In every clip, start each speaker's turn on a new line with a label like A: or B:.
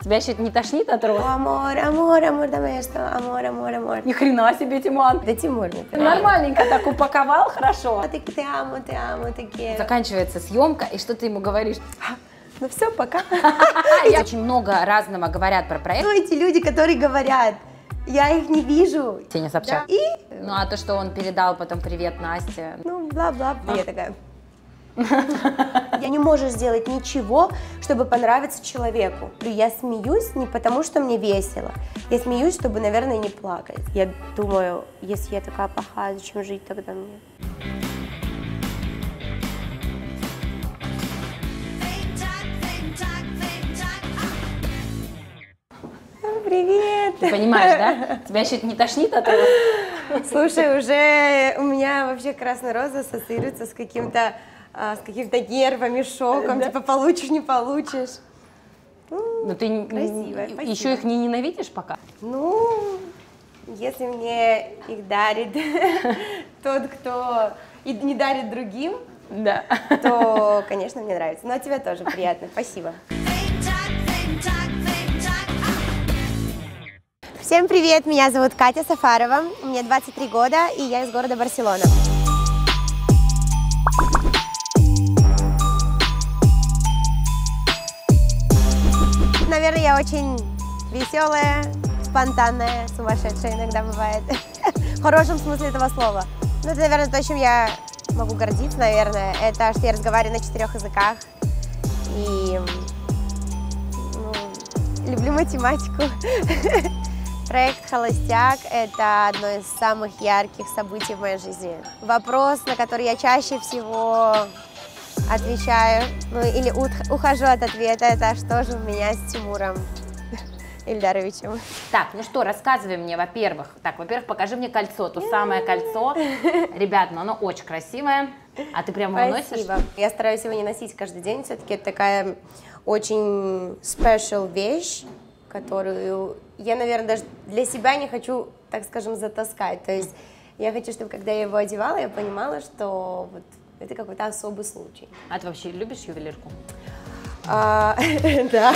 A: Тебя еще не тошнит от роз?
B: Amor, amor, amor, esto, amor, amor, amor.
A: Ни хрена себе, Тимон.
B: Да Тимур мне
A: Ты Нормальненько так упаковал, хорошо.
B: Te, te amo, te amo, te quiero.
A: Заканчивается съемка, и что ты ему говоришь?
B: Ну все, пока.
A: Я очень много разного говорят про проект.
B: Кто эти люди, которые говорят? Я их не вижу.
A: Ксения Собчак.
B: И,
A: Ну а то, что он передал потом привет Насте.
B: ну, бла-бла. Я такая... Я не можешь сделать ничего, чтобы понравиться человеку. Я смеюсь не потому, что мне весело. Я смеюсь, чтобы, наверное, не плакать. Я думаю, если я такая плохая, зачем жить тогда мне? Привет!
A: Ты понимаешь, да? Тебя еще не тошнит от роз?
B: Слушай, уже у меня вообще красная роза ассоциируется с каким-то а, с какими-то нервами, шоком, типа получишь, не получишь.
A: Ну ты
B: спасибо.
A: еще их не ненавидишь пока?
B: Ну, если мне их дарит тот, кто и не дарит другим,
A: Да.
B: то, конечно, мне нравится. Но тебе тоже приятно. Спасибо. Всем привет, меня зовут Катя Сафарова, мне 23 года, и я из города Барселона. Наверное, я очень веселая, спонтанная, сумасшедшая иногда бывает. В хорошем смысле этого слова. Ну, это, наверное, то, чем я могу гордиться, наверное. Это что я разговариваю на четырех языках. И ну, люблю математику. Проект «Холостяк» — это одно из самых ярких событий в моей жизни. Вопрос, на который я чаще всего отвечаю, ну или ухожу от ответа, это что же у меня с Тимуром Ильдаровичем.
A: Так, ну что, рассказывай мне, во-первых. Так, во-первых, покажи мне кольцо, то самое кольцо. Ребят, ну оно очень красивое. А ты прямо его носишь?
B: Я стараюсь его не носить каждый день, все-таки это такая очень special вещь, которую я, наверное, даже для себя не хочу, так скажем, затаскать. То есть я хочу, чтобы когда я его одевала, я понимала, что вот это какой-то особый случай.
A: А ты вообще любишь ювелирку?
B: А, Да.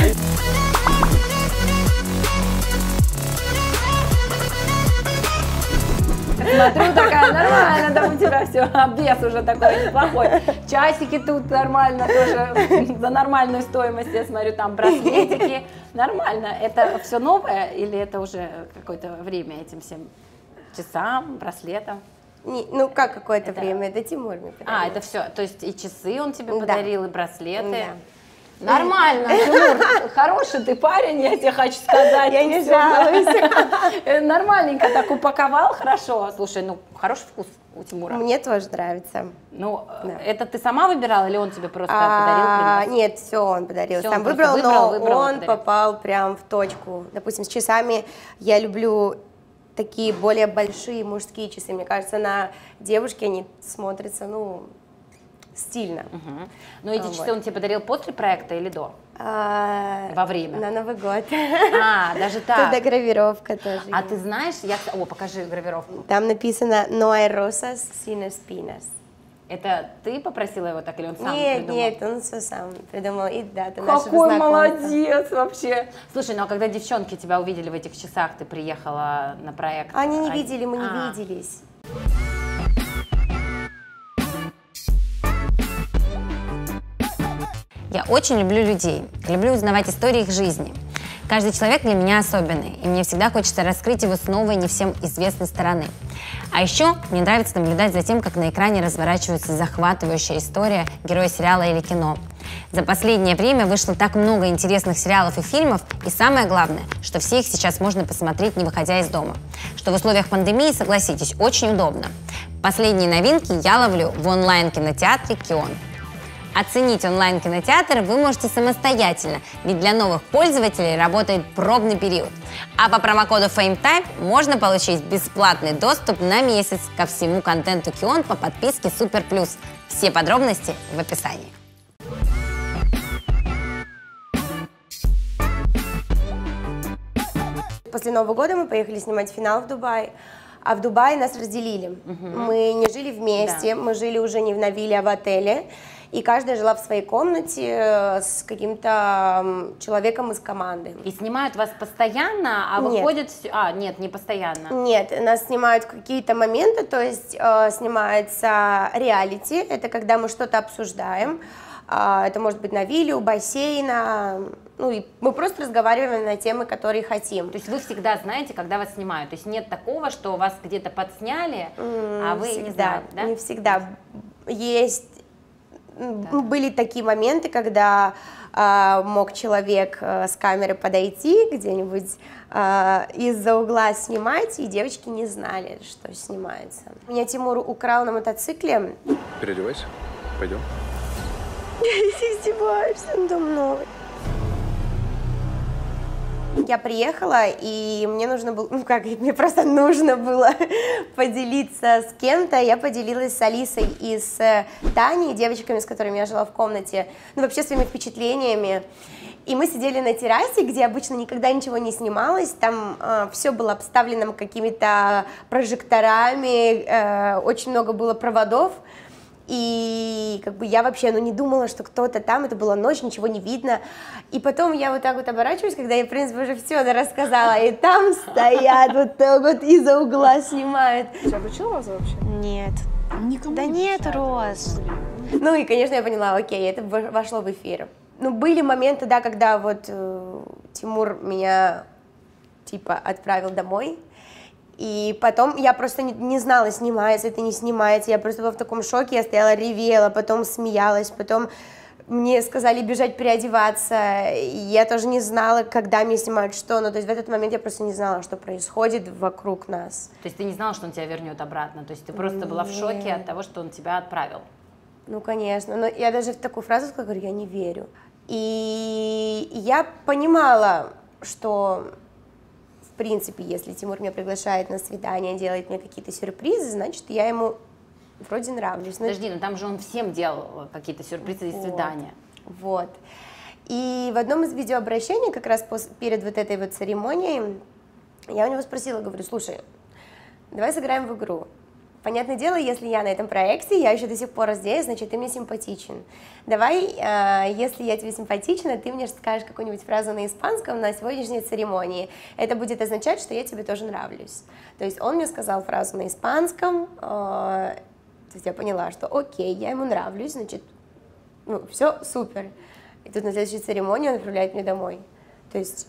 A: Смотрю, такая нормально, там у тебя все, обвес уже такой неплохой. Часики тут нормально тоже, за нормальную стоимость, я смотрю, там браслетики. Нормально. Это все новое или это уже какое-то время этим всем часам, браслетам?
B: Не- Ну, как какое-то
A: Это-
B: время, это Тимур мне подарил.
A: А, это все, то есть и часы он тебе
B: Да.
A: подарил, и браслеты.
B: Да.
A: Нормально, Тимур, хороший ты парень, я тебе хочу сказать.
B: Я не жалуюсь.
A: да. Нормальненько так упаковал, хорошо. Слушай, ну, хороший вкус у Тимура.
B: Мне тоже нравится.
A: Ну,
B: Да.
A: это ты сама выбирала или он тебе просто
B: А,
A: подарил, принес?
B: Нет, все он подарил.
A: Всё,
B: Сам
A: он
B: выбрал,
A: выбрал,
B: но
A: выбрал
B: он
A: подарил.
B: попал прям в точку. Допустим, с часами я люблю такие более большие мужские часы. Мне кажется, на девушке они смотрятся, ну, стильно.
A: Мгм. Ну, эти
B: Вот.
A: часы он тебе подарил после проекта или до?
B: А,
A: Во время.
B: На Новый год.
A: А, даже так.
B: гравировка тоже.
A: А
B: есть.
A: ты знаешь, я... О, покажи гравировку.
B: Там написано «No hay rosas sin espinas».
A: Это ты попросила его так или он сам
B: нет,
A: придумал?
B: нет, он все сам придумал. И дата нашего
A: Какой молодец вообще. Слушай, ну а когда девчонки тебя увидели в этих часах, ты приехала на проект?
B: Они не
A: а-
B: видели, мы не
A: А,
B: виделись.
C: Я очень люблю людей, люблю узнавать истории их жизни. Каждый человек для меня особенный, и мне всегда хочется раскрыть его с новой, не всем известной стороны. А еще мне нравится наблюдать за тем, как на экране разворачивается захватывающая история героя сериала или кино. За последнее время вышло так много интересных сериалов и фильмов, и самое главное, что все их сейчас можно посмотреть, не выходя из дома. Что в условиях пандемии, согласитесь, очень удобно. Последние новинки я ловлю в онлайн-кинотеатре «Кион». Оценить онлайн-кинотеатр вы можете самостоятельно, ведь для новых пользователей работает пробный период. А по промокоду FameTime можно получить бесплатный доступ на месяц ко всему контенту Кион по подписке Супер Плюс. Все подробности в описании.
B: После Нового года мы поехали снимать финал в Дубай. А в Дубае нас разделили. Мы не жили вместе, мы жили уже не в на вилле, а в отеле. И каждая жила в своей комнате э, с каким-то человеком из команды.
C: И снимают вас постоянно, а
B: Нет.
C: выходит... А, нет, не постоянно.
B: Нет, нас снимают какие-то моменты, то есть э, снимается реалити, это когда мы что-то обсуждаем, А, это может быть на вилле, у бассейна, ну и мы просто разговариваем на темы, которые хотим.
C: То есть вы всегда знаете, когда вас снимают. То есть нет такого, что вас где-то подсняли, а вы не
B: всегда,
C: знаете, да?
B: не всегда. Есть, м, были такие моменты, когда а, мог человек а, с камеры подойти где-нибудь а, из-за угла снимать, и девочки не знали, что снимается. Меня Тимур украл на мотоцикле.
D: Переодевайся. Пойдем.
B: Ты издеваешься надо мной. Я приехала, и мне нужно было, ну как, мне просто нужно было поделиться с кем-то. Я поделилась с Алисой и с э, Таней, девочками, с которыми я жила в комнате, ну вообще своими впечатлениями. И мы сидели на террасе, где обычно никогда ничего не снималось. Там все было обставлено какими-то прожекторами, э, очень много было проводов. И как бы я вообще ну, не думала, что кто-то там, это была ночь, ничего не видно. И потом я вот так вот оборачиваюсь, когда я, в принципе, уже все рассказала, и там стоят вот так вот из-за угла снимают.
E: Тебя обучил вас вообще?
B: Нет.
E: Никому
B: Да
E: не
B: нет. Рос. Ну и, конечно, я поняла, окей, это во- вошло в эфир. Ну, были моменты, да, когда вот э, Тимур меня, типа, отправил домой, и потом я просто не, не знала, снимается это, не снимается, я просто была в таком шоке, я стояла, ревела, потом смеялась, потом мне сказали бежать переодеваться, я тоже не знала, когда мне снимают что, ну, то есть в этот момент я просто не знала, что происходит вокруг нас.
C: То есть ты не знала, что он тебя вернет обратно. То есть ты просто была в шоке от того, что он тебя отправил.
B: Ну, конечно. Но я даже в такую фразу сказала, говорю, я не верю. И я понимала, что, принципе, если Тимур меня приглашает на свидание, делает мне какие-то сюрпризы, значит, я ему вроде нравлюсь. Ну,
C: Подожди, ну там же он всем делал какие-то сюрпризы и
B: Вот.
C: свидания.
B: Вот. И в одном из видеообращений, как раз пос- перед вот этой вот церемонией, я у него спросила, говорю, слушай, давай сыграем в игру. Понятное дело, если я на этом проекте, я еще до сих пор здесь, значит, ты мне симпатичен. Давай, э, если я тебе симпатична, ты мне скажешь какую-нибудь фразу на испанском на сегодняшней церемонии. Это будет означать, что я тебе тоже нравлюсь. То есть он мне сказал фразу на испанском, э, то есть я поняла, что окей, я ему нравлюсь, значит, ну, все супер. И тут на следующей церемонии он отправляет меня домой. То есть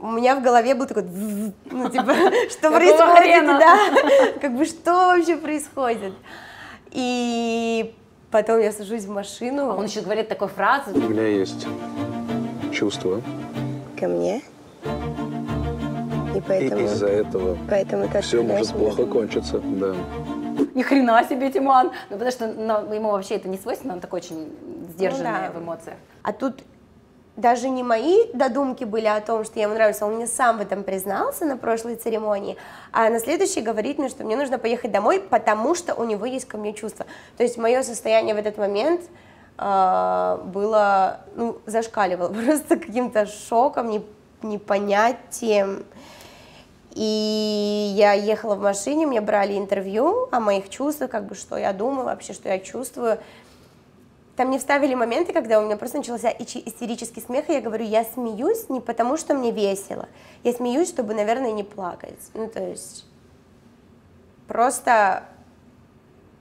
B: у меня в голове был такой, ну, типа, что происходит, да, как бы, что вообще происходит. И потом я сажусь в машину.
C: А он еще говорит такую фразу.
D: У меня есть чувство.
B: ко мне. И
D: И
B: поэтому,
D: из-за этого
B: поэтому ты
D: все может плохо кончиться. Да.
A: Ни хрена себе, Тиман. Ну, потому что ну, ему вообще это не свойственно, он такой очень сдержанный
B: Ну да.
A: в эмоциях.
B: А тут даже не мои додумки были о том, что я ему нравлюсь, а он мне сам в этом признался на прошлой церемонии, а на следующей говорит мне, что мне нужно поехать домой, потому что у него есть ко мне чувства. То есть мое состояние в этот момент э, было, ну, зашкаливало просто каким-то шоком, не- непонятием. И я ехала в машине, мне брали интервью о моих чувствах, как бы что я думаю, вообще что я чувствую. Там не вставили моменты, когда у меня просто начался истерический смех, и я говорю, я смеюсь не потому, что мне весело, я смеюсь, чтобы, наверное, не плакать. Ну, то есть просто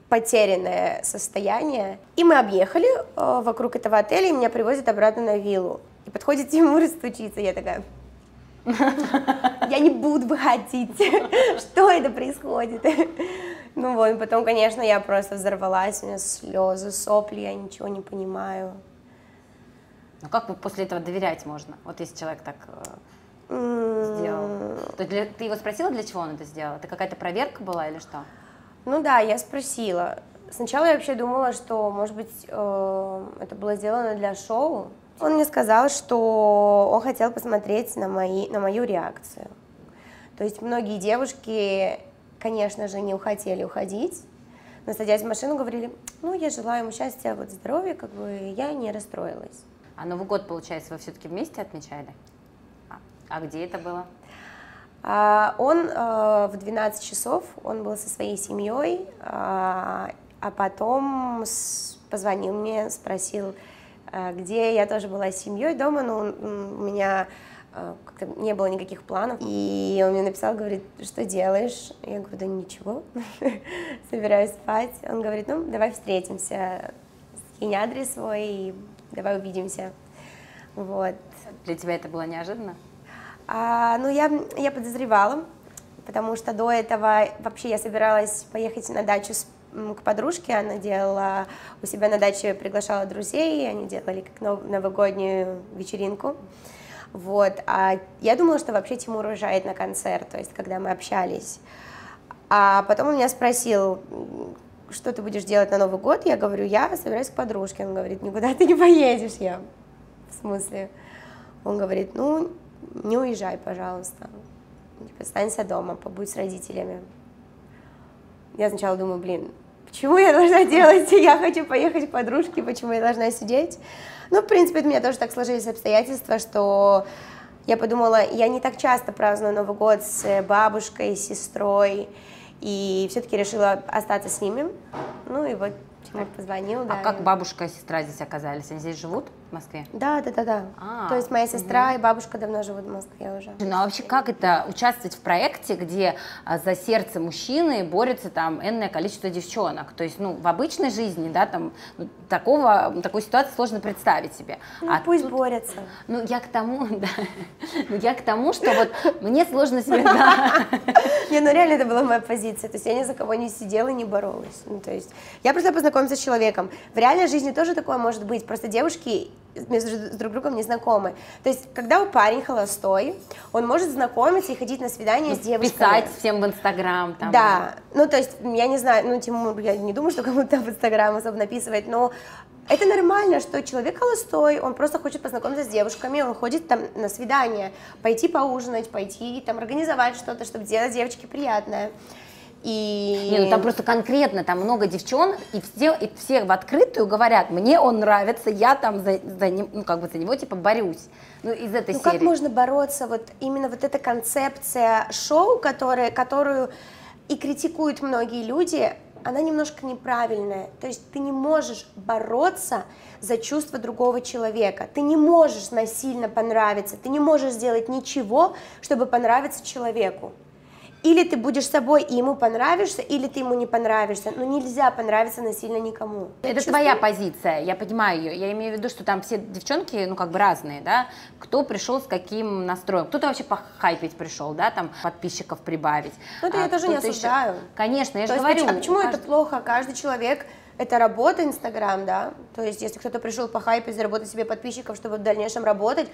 B: потерянное состояние. И мы объехали э, вокруг этого отеля, и меня привозят обратно на виллу. И подходит Тимур и стучится, я такая... Я не буду выходить. Что это происходит? Ну вот, потом, конечно, я просто взорвалась, у меня слезы, сопли, я ничего не понимаю.
C: Ну как после этого доверять можно? Вот если человек так э, сделал. То для- ты его спросила, для чего он это сделал? Это какая-то проверка была или что?
B: Ну да, я спросила. Сначала я вообще думала, что, может быть, э, это было сделано для шоу. Он мне сказал, что он хотел посмотреть на, мои, на мою реакцию. То есть многие девушки, конечно же, не хотели уходить, но садясь в машину, говорили, ну, я желаю ему счастья, вот здоровья, как бы я не расстроилась.
C: А Новый год, получается, вы все-таки вместе отмечали? А, а где это было?
B: А, Он э, в 12 часов, он был со своей семьей, а а потом с позвонил мне, спросил, э, где я тоже была с семьей дома, но у меня как-то не было никаких планов. И он мне написал, говорит, что делаешь? Я говорю, да ничего, собираюсь спать. Он говорит, ну, давай встретимся, скинь адрес свой, и давай увидимся. Вот.
A: Для тебя это было неожиданно?
B: А, ну, я, я подозревала, потому что до этого вообще я собиралась поехать на дачу с, к подружке, она делала у себя на даче, приглашала друзей, они делали как нов- новогоднюю вечеринку. Вот, а я думала, что вообще Тимур уезжает на концерт, то есть когда мы общались. А потом он меня спросил, что ты будешь делать на Новый год? Я говорю, я собираюсь к подружке. Он говорит, никуда ты не поедешь. Я, в смысле? Он говорит, ну, не уезжай, пожалуйста. Типа, останься дома, побудь с родителями. Я сначала думаю, блин, почему я должна делать? Я хочу поехать к подружке, почему я должна сидеть? Ну, в принципе, у меня тоже так сложились обстоятельства, что я подумала, я не так часто праздную Новый год с бабушкой, с сестрой, и все-таки решила остаться с ними. Ну, и вот Тимур позвонил, да.
A: А как
B: и-
A: бабушка и сестра здесь оказались? Они здесь живут, Москве?
B: Да, да, да, да.
A: А,
B: То есть моя сестра и бабушка давно живут в Москве уже.
A: Ну а вообще как это участвовать в проекте, где а, за сердце мужчины борется там энное количество девчонок? То есть, ну, в обычной жизни, да, там ну, такого, такой ситуации сложно представить себе.
B: Ну,
A: а
B: пусть
A: тут-
B: борются.
A: Ну, я к тому, да, ну, я к тому, что вот мне сложно себе,
B: Не, ну реально это была моя позиция. То есть я ни за кого не сидела и не боролась. Ну, то есть я просто познакомиться с человеком. В реальной жизни тоже такое может быть. Просто девушки между друг другом не знакомы. То есть, когда у парень холостой, он может знакомиться и ходить на свидания с девушками.
A: писать всем в Инстаграм, там.
B: Да, ну то есть, я не знаю, ну Тимур, я не думаю, что кому-то в Инстаграм особо написывает, но это нормально, что человек холостой, он просто хочет познакомиться с девушками, он ходит там на свидание, пойти поужинать, пойти там организовать что-то, чтобы сделать девочке приятное. И...
A: Не, ну там просто конкретно, там много девчонок, и все, и все в открытую говорят, мне он нравится, я там за, за ним, ну как бы за него типа борюсь. Ну из этой
B: Ну
A: серии.
B: как можно бороться, вот именно вот эта концепция шоу, которая, которую и критикуют многие люди, она немножко неправильная. То есть ты не можешь бороться за чувства другого человека. Ты не можешь насильно понравиться, ты не можешь сделать ничего, чтобы понравиться человеку. Или ты будешь собой, и ему понравишься, или ты ему не понравишься. Но нельзя понравиться насильно никому.
A: Это
B: Чувствую-
A: твоя позиция, я понимаю ее. Я имею в виду, что там все девчонки, ну, как бы разные, да, кто пришел с каким настроем. Кто-то вообще похайпить пришел, да, там, подписчиков прибавить.
B: Ну, это я тоже не
A: кто-то еще-
B: осуждаю.
A: Конечно, я
B: То
A: же
B: есть,
A: говорю.
B: а почему это
A: каждый-
B: плохо? Каждый человек это работа Инстаграм, да. То есть, если кто-то пришел по хайпе, заработать себе подписчиков, чтобы в дальнейшем работать,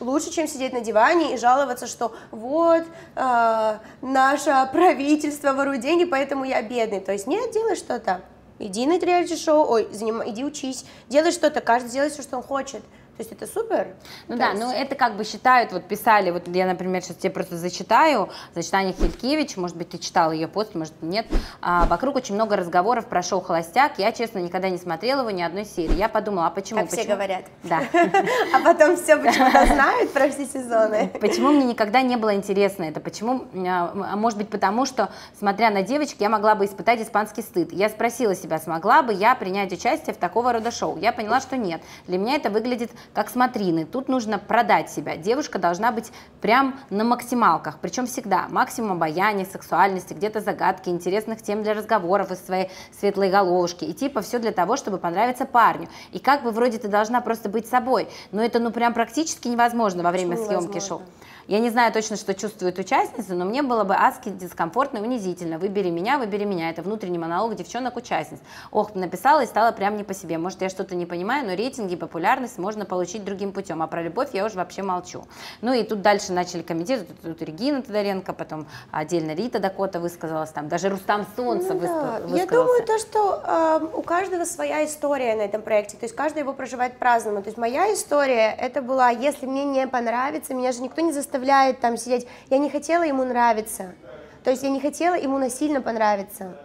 B: лучше, чем сидеть на диване и жаловаться, что вот э, наше правительство ворует деньги, поэтому я бедный. То есть нет, делай что-то. Иди на реалити-шоу, ой, заним- иди учись, делай что-то, каждый делает все, что он хочет. То есть это супер.
A: Ну
B: То
A: да,
B: есть-
A: ну это как бы считают, вот писали, вот я, например, сейчас тебе просто зачитаю, зачитание Хилькевич, может быть, ты читал ее пост, может, нет. А, вокруг очень много разговоров про шоу «Холостяк», я, честно, никогда не смотрела его ни одной серии. Я подумала, а почему?
B: Как все
A: почему?
B: говорят.
A: Да.
B: А потом все почему-то знают про все сезоны.
A: Почему мне никогда не было интересно это? Почему? А, Может быть, потому что, смотря на девочек, я могла бы испытать испанский стыд. Я спросила себя, смогла бы я принять участие в такого рода шоу? Я поняла, что нет. Для меня это выглядит как смотрины. Тут нужно продать себя. Девушка должна быть прям на максималках. Причем всегда. Максимум обаяния, сексуальности, где-то загадки, интересных тем для разговоров из своей светлой головушки. И типа все для того, чтобы понравиться парню. И как бы вроде ты должна просто быть собой. Но это ну прям практически невозможно во время
B: Почему
A: съемки
B: невозможно?
A: шоу. Я не знаю точно, что чувствует участница, но мне было бы адски дискомфортно и унизительно. Выбери меня, выбери меня. Это внутренний монолог девчонок-участниц. Ох, написала и стала прям не по себе. Может, я что-то не понимаю, но рейтинги и популярность можно получить другим путем. А про любовь я уже вообще молчу. Ну и тут дальше начали комментировать. Тут, тут Регина Тодоренко, потом отдельно Рита Дакота высказалась, там даже Рустам Солнце
B: Ну да. Я
A: высказался.
B: думаю, то, что э, у каждого своя история на этом проекте, то есть каждый его проживает по-разному. То есть моя история, это была, если мне не понравится, меня же никто не заставляет там сидеть, я не хотела ему нравиться. То есть я не хотела ему насильно понравиться.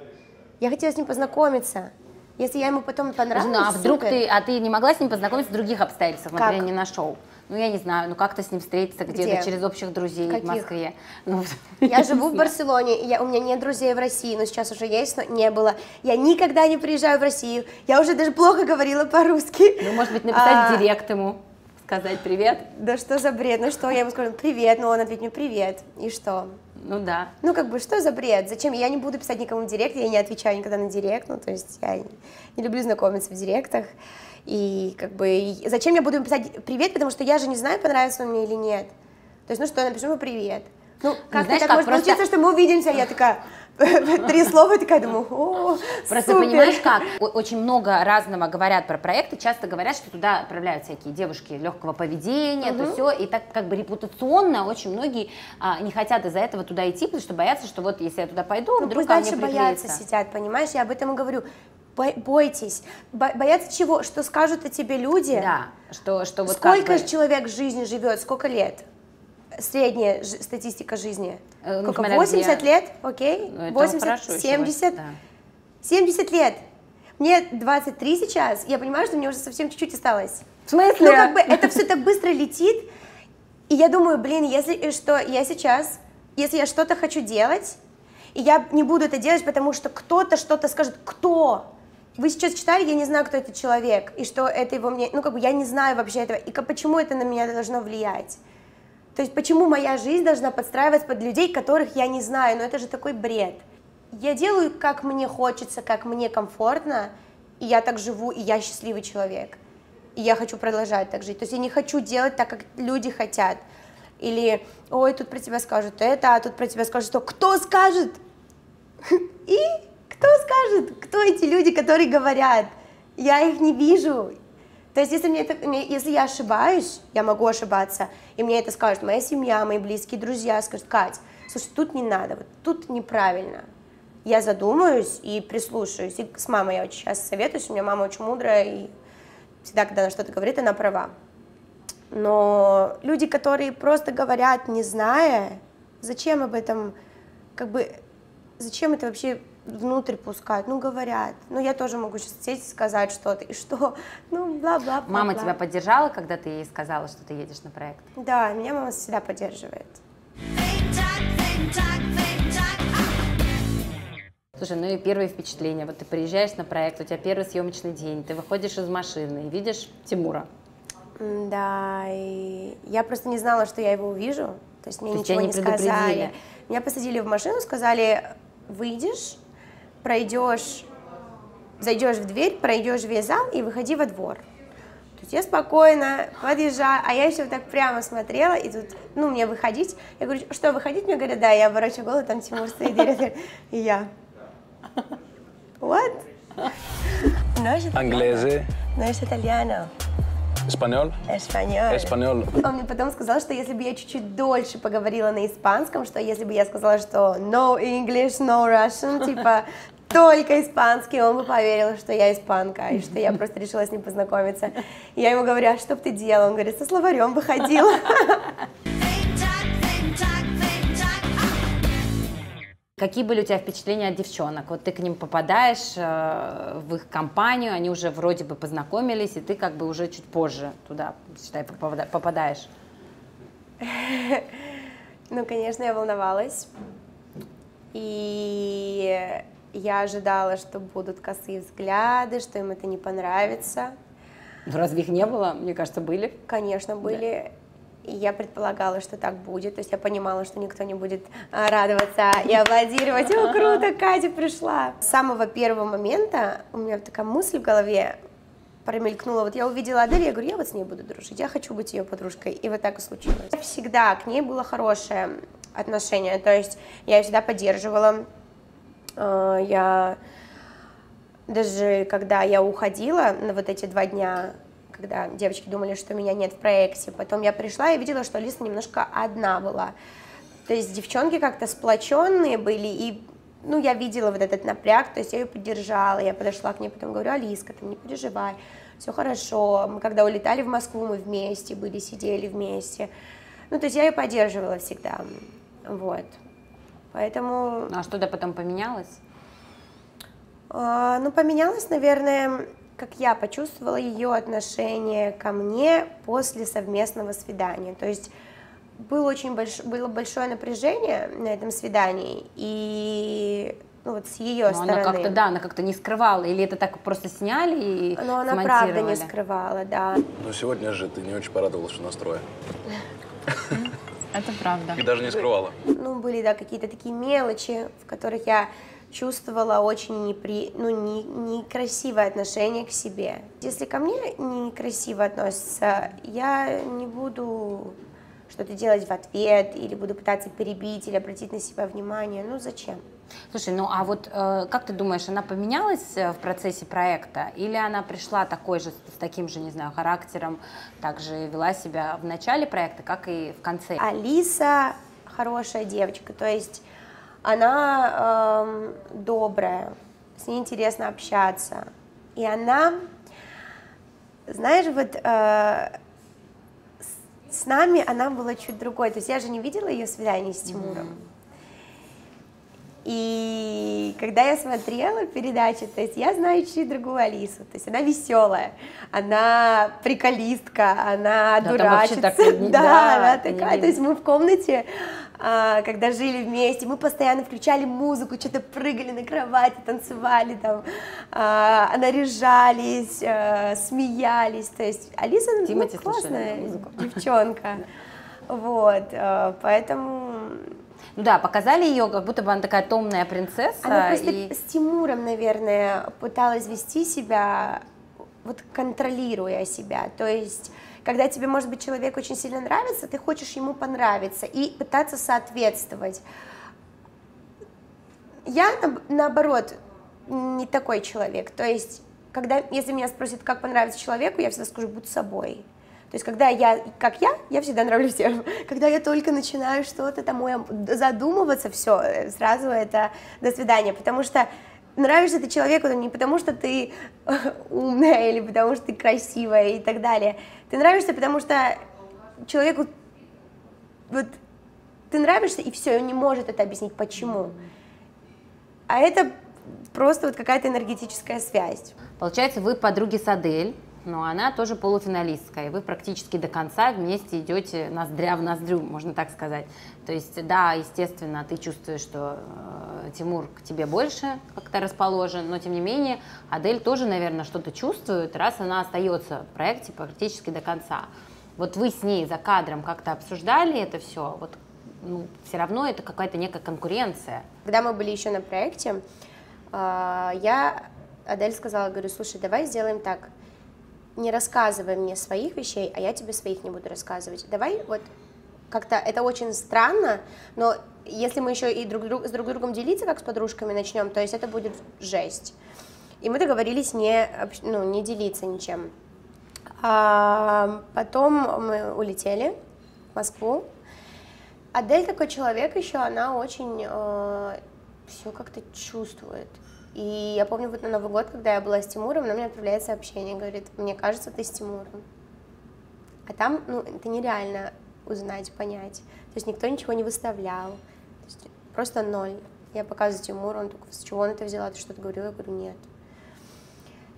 B: Я хотела с ним познакомиться. Если я ему потом понравлюсь,
A: Ну, а вдруг
B: супер.
A: ты, а ты не могла с ним познакомиться в других обстоятельствах, например,
B: Как?
A: не на шоу? Ну, я не знаю, ну как-то с ним встретиться где-то
B: Где?
A: через общих друзей в
B: Каких?
A: Москве. Ну,
B: Я живу в. Барселоне, и я, у меня нет друзей в России, но сейчас уже есть, но не было. Я никогда не приезжаю в Россию. Я уже даже плохо говорила по-русски.
A: Ну, может быть, написать
B: А,
A: в директ ему, сказать привет.
B: Да что за бред? Ну что, я ему скажу привет, ну он ответит мне привет. И что?
A: Ну да.
B: Ну, как бы, что за бред? Зачем? Я не буду писать никому в директ, я не отвечаю никогда на директ, ну, то есть я не люблю знакомиться в директах. И, как бы, и зачем я буду ему писать привет, потому что я же не знаю, понравится он мне или нет. То есть, ну что, я напишу ему привет. Ну, как
A: знаешь,
B: так
A: как,
B: может
A: просто-
B: получиться, что мы увидимся, я такая, три слова, такая думаю, о,
A: Просто
B: супер.
A: понимаешь как, очень много разного говорят про проекты, часто говорят, что туда отправляют всякие девушки легкого поведения, то все, и так как бы репутационно очень многие а, не хотят из-за этого туда идти, потому что боятся, что вот если я туда пойду,
B: Ну,
A: вдруг ко мне
B: боятся сидят, понимаешь? Я об этом и говорю. Бо- Бойтесь. Бо- Боятся чего? Что скажут о тебе люди?
A: Да, что, что вот как
B: Сколько
A: бы-
B: же человек в жизни живет? Сколько лет? Средняя статистика жизни.
A: Э, ну,
B: Сколько?
A: смотря
B: 80
A: где.
B: лет? Окей?
A: Ну, это
B: 80,
A: хорошо еще,
B: 70?
A: да.
B: 70 лет. Мне 23 сейчас, я понимаю, что мне уже совсем чуть-чуть осталось.
A: В смысле?
B: Ну, как бы это все так быстро летит, и я думаю, блин, если и что, я сейчас, если я что-то хочу делать, и я не буду это делать, потому что кто-то что-то скажет, кто? Вы сейчас читали, я не знаю, кто этот человек, и что это его мне, ну, как бы я не знаю вообще этого, и как- почему это на меня должно влиять. То есть почему моя жизнь должна подстраиваться под людей, которых я не знаю, но это же такой бред. Я делаю, как мне хочется, как мне комфортно, и я так живу, и я счастливый человек. И я хочу продолжать так жить. То есть я не хочу делать так, как люди хотят. Или, ой, тут про тебя скажут это, а тут про тебя скажут то. Кто скажет? И кто скажет? Кто эти люди, которые говорят? Я их не вижу. То есть, если, мне это, если я ошибаюсь, я могу ошибаться, и мне это скажет моя семья, мои близкие друзья, скажут, Кать, слушай, тут не надо, вот тут неправильно. Я задумаюсь и прислушаюсь. И с мамой я очень часто советуюсь, у меня мама очень мудрая, и всегда, когда она что-то говорит, она права. Но люди, которые просто говорят, не зная, зачем об этом, как бы, зачем это вообще внутрь пускать? Ну, говорят. Ну, я тоже могу сейчас сесть и сказать что-то, и что? Ну, бла-бла.
A: Мама тебя поддержала, когда ты ей сказала, что ты едешь на проект?
B: Да, меня мама всегда поддерживает.
A: Слушай, ну и первые впечатления. Вот ты приезжаешь на проект, у тебя первый съемочный день, ты выходишь из машины и видишь Тимура.
B: Да, и я просто не знала, что я его увижу. То есть мне
A: То
B: ничего не,
A: не
B: сказали. Меня посадили в машину, сказали, выйдешь, пройдешь, зайдешь в дверь, пройдешь весь зал и выходи во двор. То есть я спокойно подъезжаю, а я еще вот так прямо смотрела, и тут, ну, мне выходить. Я говорю, что, выходить? Мне говорят, да, я оборачиваю голову, там Тимур стоит, директор, и я. What? No es italiano. No es italiano.
D: Español,
B: Español.
D: español.
B: Он мне потом сказал, что если бы я чуть-чуть дольше поговорила на испанском, что если бы я сказала, что no English, no Russian, типа только испанский, он бы поверил, что я испанка, и что я просто решила с ним познакомиться. Я ему говорю, а что бы ты делал? Он говорит, со словарем выходила.
A: Какие были у тебя впечатления от девчонок? Вот ты к ним попадаешь э, в их компанию, они уже вроде бы познакомились, и ты как бы уже чуть позже туда, считай, попада- попадаешь.
B: Ну, конечно, я волновалась. И я ожидала, что будут косые взгляды, что им это не понравится.
A: Ну, разве их не было? Мне кажется, были.
B: Конечно, были. И я предполагала, что так будет. То есть я понимала, что никто не будет а, радоваться и аплодировать. О, круто, Катя пришла. С самого первого момента у меня такая мысль в голове промелькнула. Вот я увидела Адель, я говорю, я вот с ней буду дружить, я хочу быть ее подружкой. И вот так и случилось. Всегда к ней было хорошее отношение. То есть я ее всегда поддерживала. Э, Я даже когда я уходила на вот эти два дня, когда девочки думали, что меня нет в проекте, потом я пришла и видела, что Алиса немножко одна была. То есть девчонки как-то сплоченные были, и ну, я видела вот этот напряг, то есть я ее поддержала, я подошла к ней, потом говорю, Алиска, ты не переживай, все хорошо. Мы когда улетали в Москву, мы вместе были, сидели вместе. Ну, то есть я ее поддерживала всегда, вот. Поэтому
A: а что-то потом поменялось?
B: а, Ну, поменялось, наверное, как я почувствовала ее отношение ко мне после совместного свидания. То есть был очень больш... было большое напряжение на этом свидании, и ну, вот с ее
A: Но
B: стороны.
A: она как-то, да, она как-то не скрывала, или это так просто сняли и
B: Но она правда не скрывала, да.
D: Но сегодня же ты не очень порадовалась, что настроя.
C: Это правда.
D: И даже не скрывала.
B: Ну, были, да, какие-то такие мелочи, в которых я чувствовала очень непри... ну, не... некрасивое отношение к себе. Если ко мне некрасиво относятся, я не буду что-то делать в ответ, или буду пытаться перебить, или обратить на себя внимание. Ну, зачем?
A: Слушай, ну а вот э, как ты думаешь, она поменялась э, в процессе проекта, или она пришла такой же, с таким же, не знаю, характером, также вела себя в начале проекта, как и в конце?
B: Алиса хорошая девочка, то есть она эм, добрая, с ней интересно общаться. И она, знаешь, вот э, с, с нами она была чуть другой. То есть я же не видела ее свидание с Тимуром. И когда я смотрела передачу, то есть я знаю чуть другую Алису, то есть она веселая, она приколистка, она
A: Да,
B: дурачится,
A: так
B: да,
A: да,
B: она такая, то есть мы в комнате, когда жили вместе, мы постоянно включали музыку, что-то прыгали на кровати, танцевали там, а, наряжались, а, смеялись, то есть Алиса ну,
A: слушали
B: классная девчонка, вот, а, поэтому
A: Ну да, показали ее, как будто бы она такая томная принцесса.
B: Она просто
A: и...
B: с Тимуром, наверное, пыталась вести себя, вот контролируя себя. То есть, когда тебе, может быть, человек очень сильно нравится, ты хочешь ему понравиться и пытаться соответствовать. Я, на- наоборот, не такой человек. То есть, когда, если меня спросят, как понравиться человеку, я всегда скажу, будь собой. То есть, когда я, как я, я всегда нравлюсь всем. Когда я только начинаю что-то там задумываться, все, сразу это до свидания. Потому что нравишься ты человеку не потому, что ты умная или потому, что ты красивая и так далее. Ты нравишься, потому что человеку вот ты нравишься, и все, и он не может это объяснить, почему. А это просто вот какая-то энергетическая связь.
A: Получается, вы подруги с Адель, но она тоже полуфиналистка, и вы практически до конца вместе идете ноздря в ноздрю, можно так сказать. То есть, да, естественно, ты чувствуешь, что э, Тимур к тебе больше как-то расположен, но тем не менее Адель тоже, наверное, что-то чувствует, раз она остается в проекте практически до конца. Вот вы с ней за кадром как-то обсуждали это все, вот ну, все равно это какая-то некая конкуренция.
B: Когда мы были еще на проекте, а, я Адель сказала, говорю, слушай, давай сделаем так, не рассказывай мне своих вещей, а я тебе своих не буду рассказывать. Давай вот как-то это очень странно, но если мы еще и друг, друг, с друг другом делиться, как с подружками начнем, то есть это будет жесть. И мы договорились не, ну, не делиться ничем. А, потом мы улетели в Москву. Адель такой человек еще, она очень все как-то чувствует. И я помню вот на Новый год, когда я была с Тимуром, она мне отправляет сообщение, говорит, мне кажется, ты с Тимуром. А там, ну, это нереально узнать, понять. То есть никто ничего не выставлял. Просто ноль. Я показываю Тимуру, он такой, с чего он это взяла, ты что-то говорила? Я говорю, нет.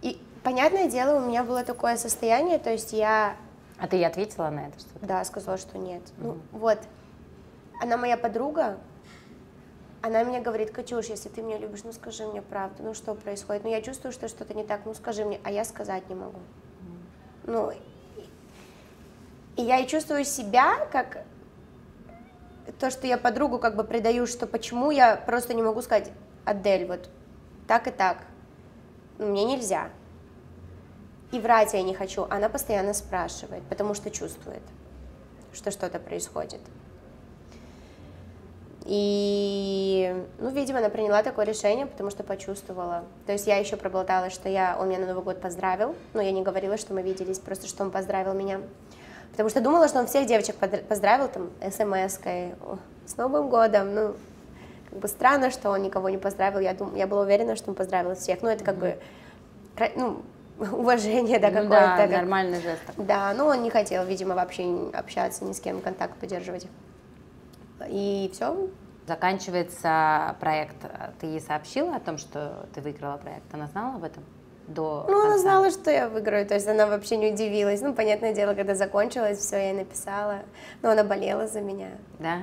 B: И, понятное дело, у меня было такое состояние, то есть я
A: А ты ей ответила на это что-то?
B: да, сказала, что нет. Ну, вот. Она моя подруга. Она мне говорит, Катюш, если ты меня любишь, ну скажи мне правду, ну что происходит? Ну я чувствую, что что-то не так, ну скажи мне, а я сказать не могу. Ну, и- я и чувствую себя как то, что я подругу как бы предаю, что почему я просто не могу сказать, Адель, вот так и так, ну, мне нельзя. И врать я не хочу. Она постоянно спрашивает, потому что чувствует, что что-то происходит. И, ну, видимо, она приняла такое решение, потому что почувствовала. То есть я еще проболталась, что я, он меня на Новый год поздравил, но я не говорила, что мы виделись, просто что он поздравил меня. Потому что думала, что он всех девочек поздравил там смс-кой, «О, с Новым годом, ну, как бы странно, что он никого не поздравил, я, дум, я была уверена, что он поздравил всех, ну, это как бы, кра- ну, уважение, да,
A: Ну
B: какое-то.
A: да,
B: как-
A: нормальный жест.
B: да, но он не хотел, видимо, вообще общаться, ни с кем контакт поддерживать. И все.
A: Заканчивается проект. Ты ей сообщила о том, что ты выиграла проект? Она знала об этом? до
B: Ну, она
A: конца?
B: знала, что я выиграю, то есть она вообще не удивилась. Ну, понятное дело, когда закончилось, все, я ей написала. Но она болела за меня.
A: Да?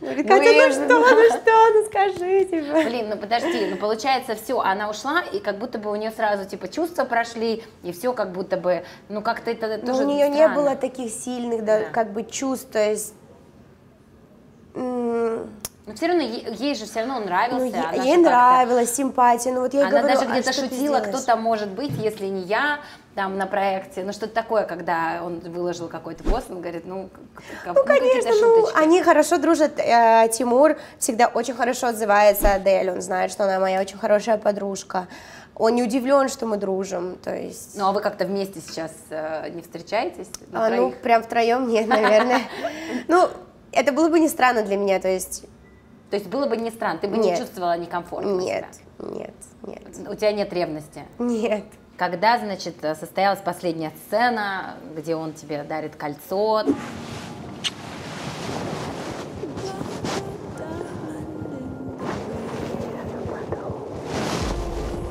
B: Говорит,
A: Ну,
B: Катя,
A: я
B: ну
A: же-
B: что, ну что, ну скажи, типа.
A: Блин, ну подожди, ну получается все, она ушла, и как будто бы у нее сразу типа чувства прошли, и все как будто бы, ну как-то это
B: Но
A: тоже
B: у нее не
A: странно.
B: было таких сильных, да,
A: Да.
B: как бы чувств, то есть...
A: Но все равно ей, ей же все равно он
B: Ну,
A: нравился.
B: е-
A: она
B: ей нравилась симпатия, ну вот я
A: Она
B: говорю,
A: даже
B: «А
A: где-то
B: ты
A: шутила,
B: сделаешь?»
A: кто там может быть, если не я, там на проекте, ну что-то такое, когда он выложил какой-то пост, он говорит, ну, к- к-
B: Ну,
A: какие-то
B: конечно, ну, они хорошо дружат. Э, Тимур всегда очень хорошо отзывается о Адель, он знает, что она моя очень хорошая подружка. Он не удивлен, что мы дружим, то есть...
A: Ну а вы как-то вместе сейчас э, не встречаетесь?
B: А, ну, прям втроем нет, наверное. Ну, это было бы не странно для меня, то есть...
A: То есть было бы не странно, ты бы не
B: Нет.
A: чувствовала некомфортно
B: Нет,
A: себя?
B: нет, нет,
A: У тебя нет ревности?
B: нет.
A: Когда, значит, состоялась последняя сцена, где он тебе дарит кольцо?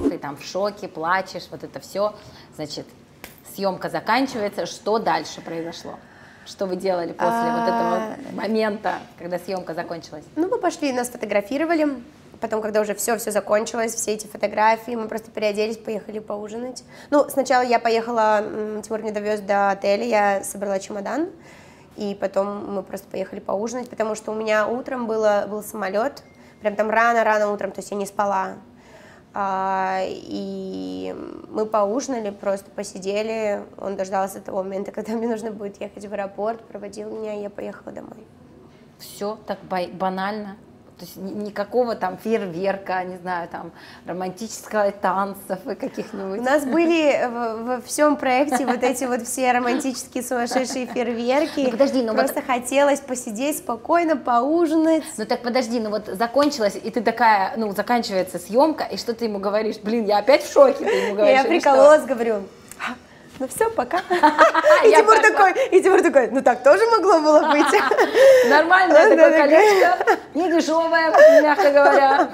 A: Ты там в шоке, плачешь, вот это все. Значит, съемка заканчивается. Что дальше произошло? Что вы делали после вот
B: А.
A: этого момента, когда съемка закончилась?
B: Ну, мы пошли, нас фотографировали. Потом, когда уже все-все закончилось, все эти фотографии, мы просто переоделись, поехали поужинать. Ну, сначала я поехала, Тимур меня довез до отеля, я собрала чемодан, и потом мы просто поехали поужинать, потому что у меня утром было, был самолет, прям там рано-рано утром, то есть я не спала. А, и мы поужинали, просто посидели, он дождался того момента, когда мне нужно будет ехать в аэропорт, проводил меня, я поехала домой.
A: Все так банально. То есть ни- никакого там фейерверка, не знаю, там романтического танцев и
B: У
A: каких-нибудь.
B: нас были в- во всем проекте вот эти вот все романтические сумасшедшие фейерверки.
A: Ну, подожди, ну вот-
B: Просто хотелось посидеть спокойно, поужинать.
A: Ну так подожди, ну вот закончилась, и ты такая, ну заканчивается съемка, и что ты ему говоришь? Блин, я опять в шоке, ты ему говоришь.
B: я прикололась, говорю, «А, ну все, пока. И Тимур такой, и Тимур такой, ну так тоже могло было быть.
A: Нормальное такое колечко, не дешевое, мягко говоря.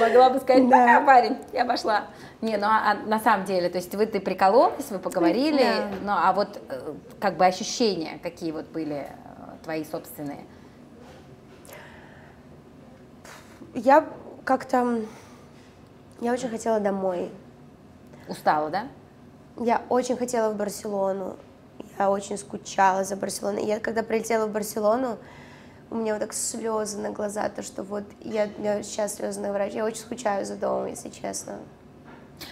A: Могла бы сказать,
B: Да.
A: да, парень, я пошла. Не, ну а, а на самом деле, то есть вы ты прикололась, вы поговорили,
B: Да.
A: ну а вот э, как бы ощущения какие вот были э, твои собственные?
B: Я как-то, я очень хотела домой.
A: Устала, да?
B: Я очень хотела в Барселону. Я очень скучала за Барселоной. Я когда прилетела в Барселону, у меня вот так слезы на глаза, то что вот я, я сейчас слезы наворачиваю. Я очень скучаю за домом, если честно.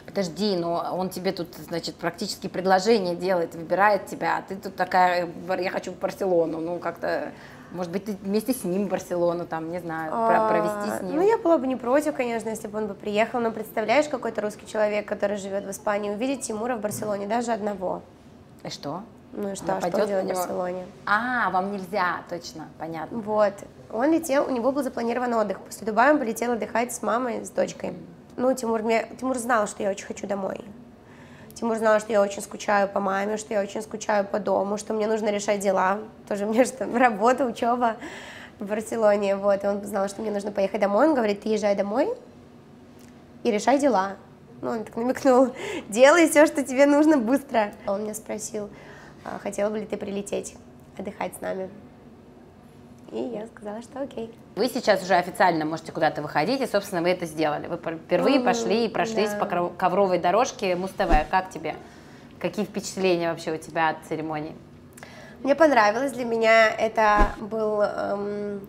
A: Подожди, но он тебе тут, значит, практически предложение делает, выбирает тебя, а ты тут такая, «Бар- я хочу в Барселону, ну как-то, может быть, ты вместе с ним в Барселону, там, не знаю, про-
B: А,
A: провести с ним.
B: Ну, я была бы не против, конечно, если бы он бы приехал. Но представляешь, какой-то русский человек, который живет в Испании, увидеть Тимура в Барселоне, даже одного.
A: И что?
B: Ну и что,
A: Она
B: что
A: на
B: в? Барселоне?
A: А, вам нельзя, точно, понятно.
B: Вот. Он летел, у него был запланирован отдых. После Дубая он полетел отдыхать с мамой, с дочкой. Ну, Тимур, мне, Тимур знал, что я очень хочу домой. Тимур знал, что я очень скучаю по маме, что я очень скучаю по дому, что мне нужно решать дела. Тоже мне что, работа, учеба в Барселоне. Вот, и он знал, что мне нужно поехать домой. Он говорит, ты езжай домой и решай дела. Ну, он так намекнул, делай все, что тебе нужно быстро. Он меня спросил, «А хотела бы ли ты прилететь, отдыхать с нами. И я сказала, что окей.
A: Вы сейчас уже официально можете куда-то выходить, и, собственно, вы это сделали. Вы впервые
B: Мгм,
A: пошли и прошлись
B: да.
A: по ковровой дорожке Муз-ТВ. Как тебе? Какие впечатления вообще у тебя от церемонии?
B: Мне понравилось, для меня это был эм,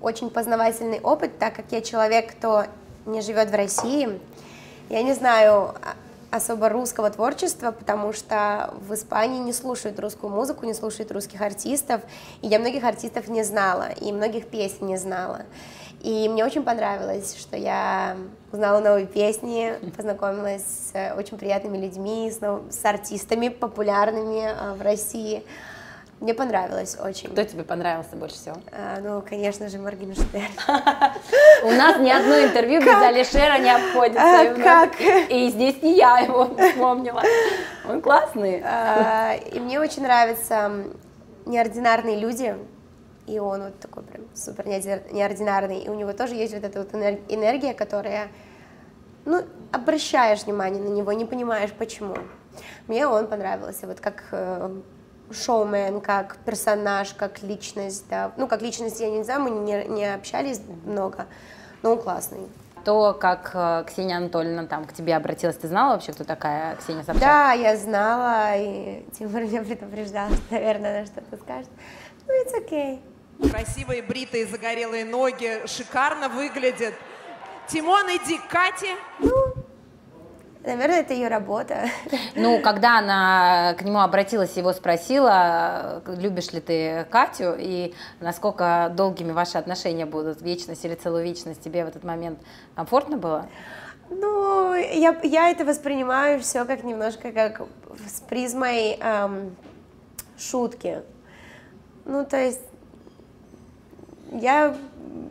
B: очень познавательный опыт, так как я человек, кто не живет в России. Я не знаю а, особо русского творчества, потому что в Испании не слушают русскую музыку, не слушают русских артистов, и я многих артистов не знала, и многих песен не знала. И мне очень понравилось, что я узнала новые песни, познакомилась с э, очень приятными людьми, с, нов- с артистами популярными э, в России. Мне понравилось очень.
A: Кто тебе понравился больше всего?
B: А, ну, конечно же, Моргенштерн.
A: У нас ни одно интервью без Алишера не обходится.
B: А, как?
A: И здесь не я его вспомнила. Он классный.
B: А, И мне очень нравятся неординарные люди, и он вот такой прям супер неорди- неординарный, и у него тоже есть вот эта вот энер- энергия, которая ну, обращаешь внимание на него, не понимаешь почему. Мне он понравился, вот как э, шоумен, как персонаж, как личность, да. Ну, как личность, я не знаю, мы не, не общались много, но он классный.
A: То, как э, Ксения Анатольевна там к тебе обратилась, ты знала вообще, кто такая Ксения Собчак?
B: Да, я знала, и Тимур меня предупреждал, что, наверное, она что-то скажет. Ну, it's okay.
E: Красивые бритые загорелые ноги, шикарно выглядит. Тимон, иди к Кате.
B: Наверное, это ее работа.
A: Ну, когда она к нему обратилась, его спросила, любишь ли ты Катю, и насколько долгими ваши отношения будут, вечность или целую вечность, тебе в этот момент комфортно было?
B: Ну, я, я это воспринимаю все как немножко как с призмой эм, шутки. Ну, то есть я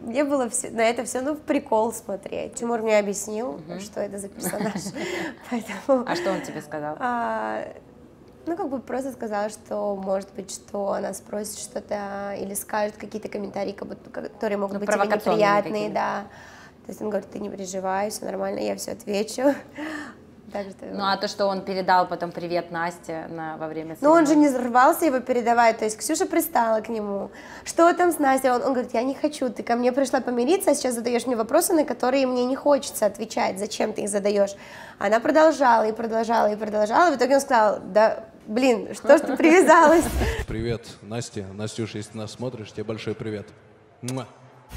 B: мне было все, на это все, ну, в прикол смотреть. Тимур мне объяснил, угу. что это за персонаж.
A: Поэтому, а что он тебе сказал? А,
B: ну, как бы просто сказал, что, может быть, что она спросит что-то или скажет какие-то комментарии, которые могут ну, быть тебе неприятные, да. То есть он говорит, ты не переживай, все нормально, я все отвечу.
A: Ну а то, что он передал потом привет Насте на, во время
B: Ну он же не взорвался его передавать, то есть Ксюша пристала к нему. Что там с Настей? Он, он говорит, я не хочу, ты ко мне пришла помириться, а сейчас задаешь мне вопросы, на которые мне не хочется отвечать, зачем ты их задаешь? Она продолжала и продолжала и продолжала, в итоге он сказал, да блин, что ж ты привязалась?
D: Привет, Настя. Настюша, если ты нас смотришь, тебе большой привет. Муа.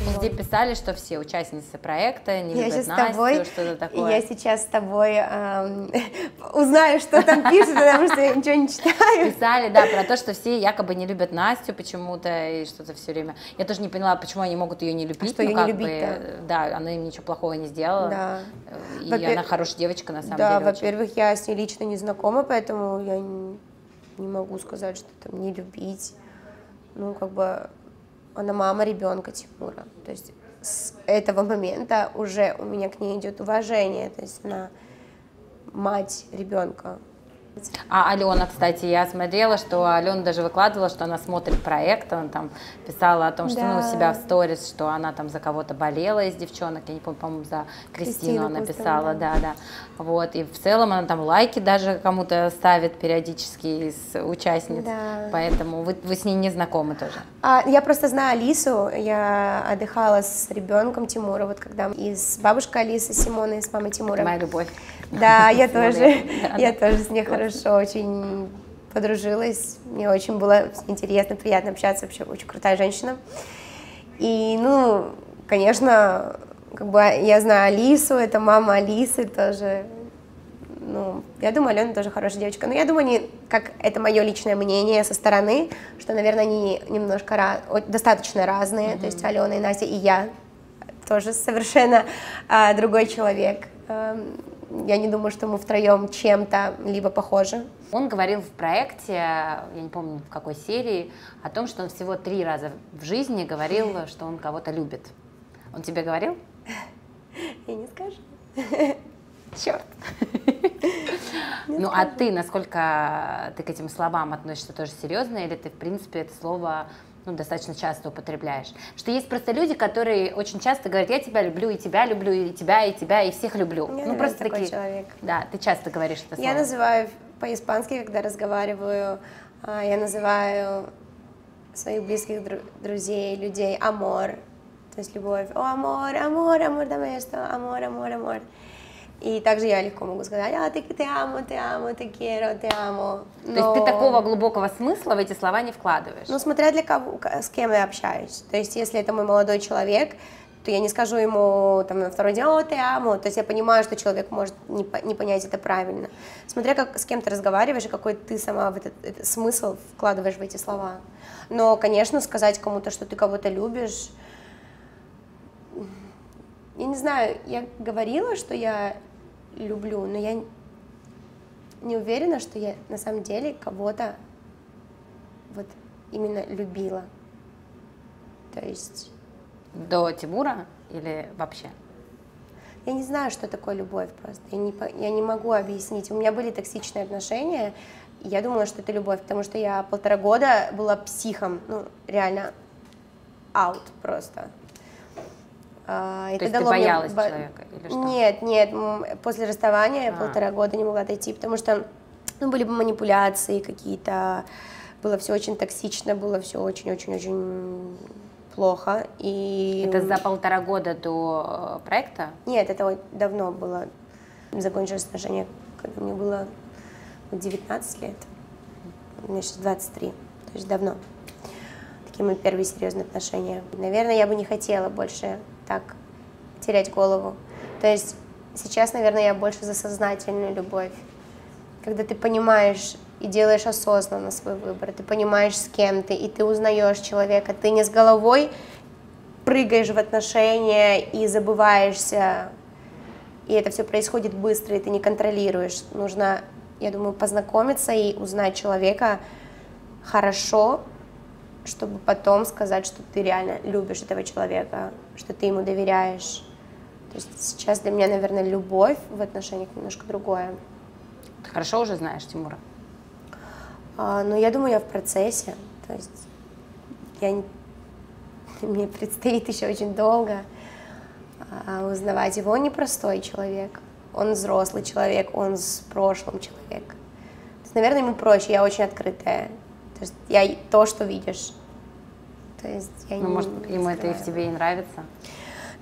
A: Везде писали, что все участницы проекта не я любят Настю, тобой, что-то такое.
B: Я сейчас с тобой эм, узнаю, что там пишут, потому что я ничего не читаю.
A: Писали, да, про то, что все якобы не любят Настю почему-то и что-то все время. Я тоже не поняла, почему они могут ее не любить. А
B: что ее не любить
A: бы, Да, она им ничего плохого не сделала. Да. И Во она хорошая девочка на самом
B: да,
A: деле.
B: Да, во-первых, я с ней лично не знакома, поэтому я не, не могу сказать, что там не любить. Ну, как бы она мама ребенка Тимура. То есть с этого момента уже у меня к ней идет уважение, то есть она мать ребенка.
A: А Алена, кстати, я смотрела, что Алена даже выкладывала, что она смотрит проект, она там писала о том, что да. ну, у себя в сторис, что она там за кого-то болела из девчонок, я не помню, по-моему, за Кристину, Кристину она писала, да. да, да. Вот, и в целом она там лайки даже кому-то ставит периодически из участниц, да. поэтому вы, вы с ней не знакомы тоже?
B: А, я просто знаю Алису, я отдыхала с ребенком Тимура, вот когда и с бабушкой Алисы Симоной, и с мамой Тимура.
A: Это моя любовь.
B: Да, я тоже, я тоже с ней хорошо очень подружилась. Мне очень было интересно, приятно общаться. Вообще очень крутая женщина. И, ну, конечно, как бы я знаю Алису, это мама Алисы тоже. Ну, я думаю, Алена тоже хорошая девочка. Но я думаю, они, как это мое личное мнение со стороны, что, наверное, они немножко раз, достаточно разные. Mm-hmm. То есть Алена и Настя и я тоже совершенно а, другой человек. Я не думаю, что мы втроем чем-то либо похожи.
A: Он говорил в проекте, я не помню в какой серии, о том, что он всего три раза в жизни говорил, что он кого-то любит. Он тебе говорил?
B: Я не скажу.
A: Черт. Ну, а ты, насколько ты к этим словам относишься тоже серьезно, или ты, в принципе, это слово ну, достаточно часто употребляешь. Что есть просто люди, которые очень часто говорят, я тебя люблю, и тебя люблю, и тебя, и тебя, и всех люблю.
B: Я ну, просто такой такие... человек.
A: Да, ты часто говоришь это слово.
B: Я называю по-испански, когда разговариваю, а, я называю своих близких друзей, людей amor, то есть любовь. О, amor, amor, amor, dame esto, amor, amor, amor. И также я легко могу сказать, а, te, te amo, te amo, te quiero, te amo.
A: Но... То есть ты такого глубокого смысла в эти слова не вкладываешь?
B: Ну, смотря для кого, с кем я общаюсь. То есть если это мой молодой человек, то я не скажу ему там на второй день, о, te amo, то есть я понимаю, что человек может не, не понять это правильно. Смотря как с кем ты разговариваешь и какой ты сама в этот, этот смысл вкладываешь в эти слова. Но, конечно, сказать кому-то, что ты кого-то любишь, я не знаю, я говорила, что я люблю, но я не уверена, что я на самом деле кого-то вот именно любила. То есть...
A: До Тимура или вообще?
B: Я не знаю, что такое любовь просто. Я не, я не могу объяснить. У меня были токсичные отношения, и я думала, что это любовь, потому что я полтора года была психом, ну, реально out просто. А, это
A: есть ты
B: дало мне
A: боялась
B: бо-
A: человека или что?
B: Нет, нет, после расставания я
A: А.
B: полтора года не могла отойти, потому что ну, были бы манипуляции какие-то, было все очень токсично, было все очень-очень-очень плохо. И...
A: Это за полтора года до э, проекта?
B: Нет, это давно было. Закончилось отношения, когда мне было вот 19 лет. Мне сейчас 23, то есть давно. Такие мои первые серьезные отношения. Наверное, я бы не хотела больше так терять голову. То есть сейчас, наверное, я больше за сознательную любовь. Когда ты понимаешь и делаешь осознанно свой выбор, ты понимаешь, с кем ты, и ты узнаешь человека, ты не с головой прыгаешь в отношения и забываешься и это все происходит быстро, и ты не контролируешь. Нужно, я думаю, познакомиться и узнать человека хорошо, чтобы потом сказать, что ты реально любишь этого человека, что ты ему доверяешь. То есть сейчас для меня, наверное, любовь в отношениях немножко другое.
A: Ты хорошо уже знаешь Тимура?
B: А, но я думаю, я в процессе. То есть я не- мне предстоит еще очень долго а, узнавать его. Он непростой человек. Он взрослый человек, он с прошлым человек. То есть, наверное, ему проще. Я очень открытая. То есть я то, что видишь. То есть я
A: Ну,
B: не-
A: может,
B: не
A: ему это и в тебе и нравится?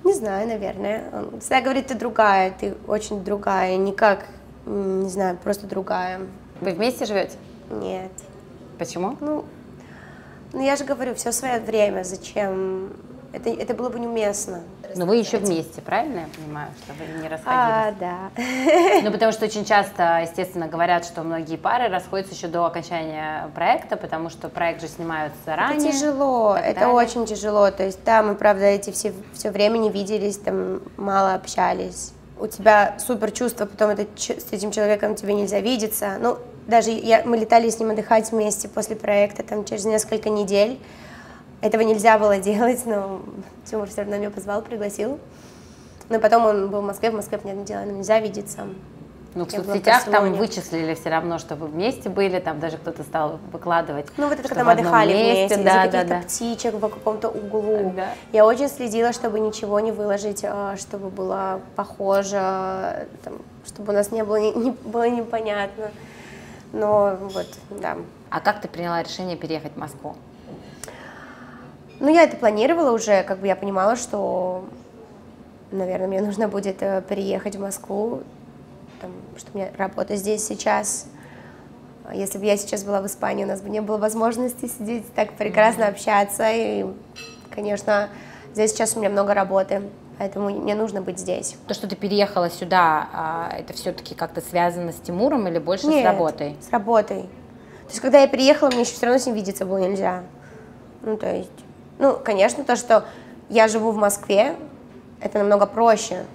B: Не знаю, наверное. Он всегда говорит, ты другая, ты очень другая. Не как, м, не знаю, просто другая.
A: Вы вместе живете?
B: Нет.
A: Почему?
B: Ну, ну я же говорю, все свое время, зачем? Это, это было бы неуместно.
A: Но вы еще вместе, правильно я понимаю, что вы не расходились?
B: А, да.
A: Ну, потому что очень часто, естественно, говорят, что многие пары расходятся еще до окончания проекта, потому что проект же снимают
B: Это
A: заранее.
B: тяжело,
A: так
B: это
A: далее.
B: очень тяжело. То есть, да, мы, правда, эти все, все время не виделись, там, мало общались. У тебя супер чувство, потом это, с этим человеком тебе нельзя видеться. Ну, даже я, мы летали с ним отдыхать вместе после проекта, там, через несколько недель. Этого нельзя было делать, но Тимур все равно меня позвал, пригласил. Но потом он был в Москве, в Москве, понятное дело, нам нельзя видеться.
A: Ну, в
B: Я
A: соцсетях там вычислили все равно, что вы вместе были, там даже кто-то стал выкладывать.
B: Ну, вот это когда мы отдыхали
A: месте,
B: вместе,
A: да,
B: из-за
A: да,
B: каких-то
A: да.
B: птичек в каком-то углу.
A: Да.
B: Я очень следила, чтобы ничего не выложить, а, чтобы было похоже, там, чтобы у нас не было, не, не- было непонятно. Но вот, да.
A: А как ты приняла решение переехать в Москву?
B: Ну, я это планировала уже, как бы я понимала, что, наверное, мне нужно будет э, переехать в Москву, там, что у меня работа здесь сейчас. А Если бы я сейчас была в Испании, у нас бы не было возможности сидеть так прекрасно общаться. И, конечно, здесь сейчас у меня много работы, поэтому мне нужно быть здесь.
A: То, что ты переехала сюда, а, это все-таки как-то связано с Тимуром или больше с
B: Нет,
A: работой?
B: С работой. То есть, когда я переехала, мне еще все равно с ним видеться было нельзя. Ну, то есть, ну, конечно, то, что я живу в Москве, это намного проще.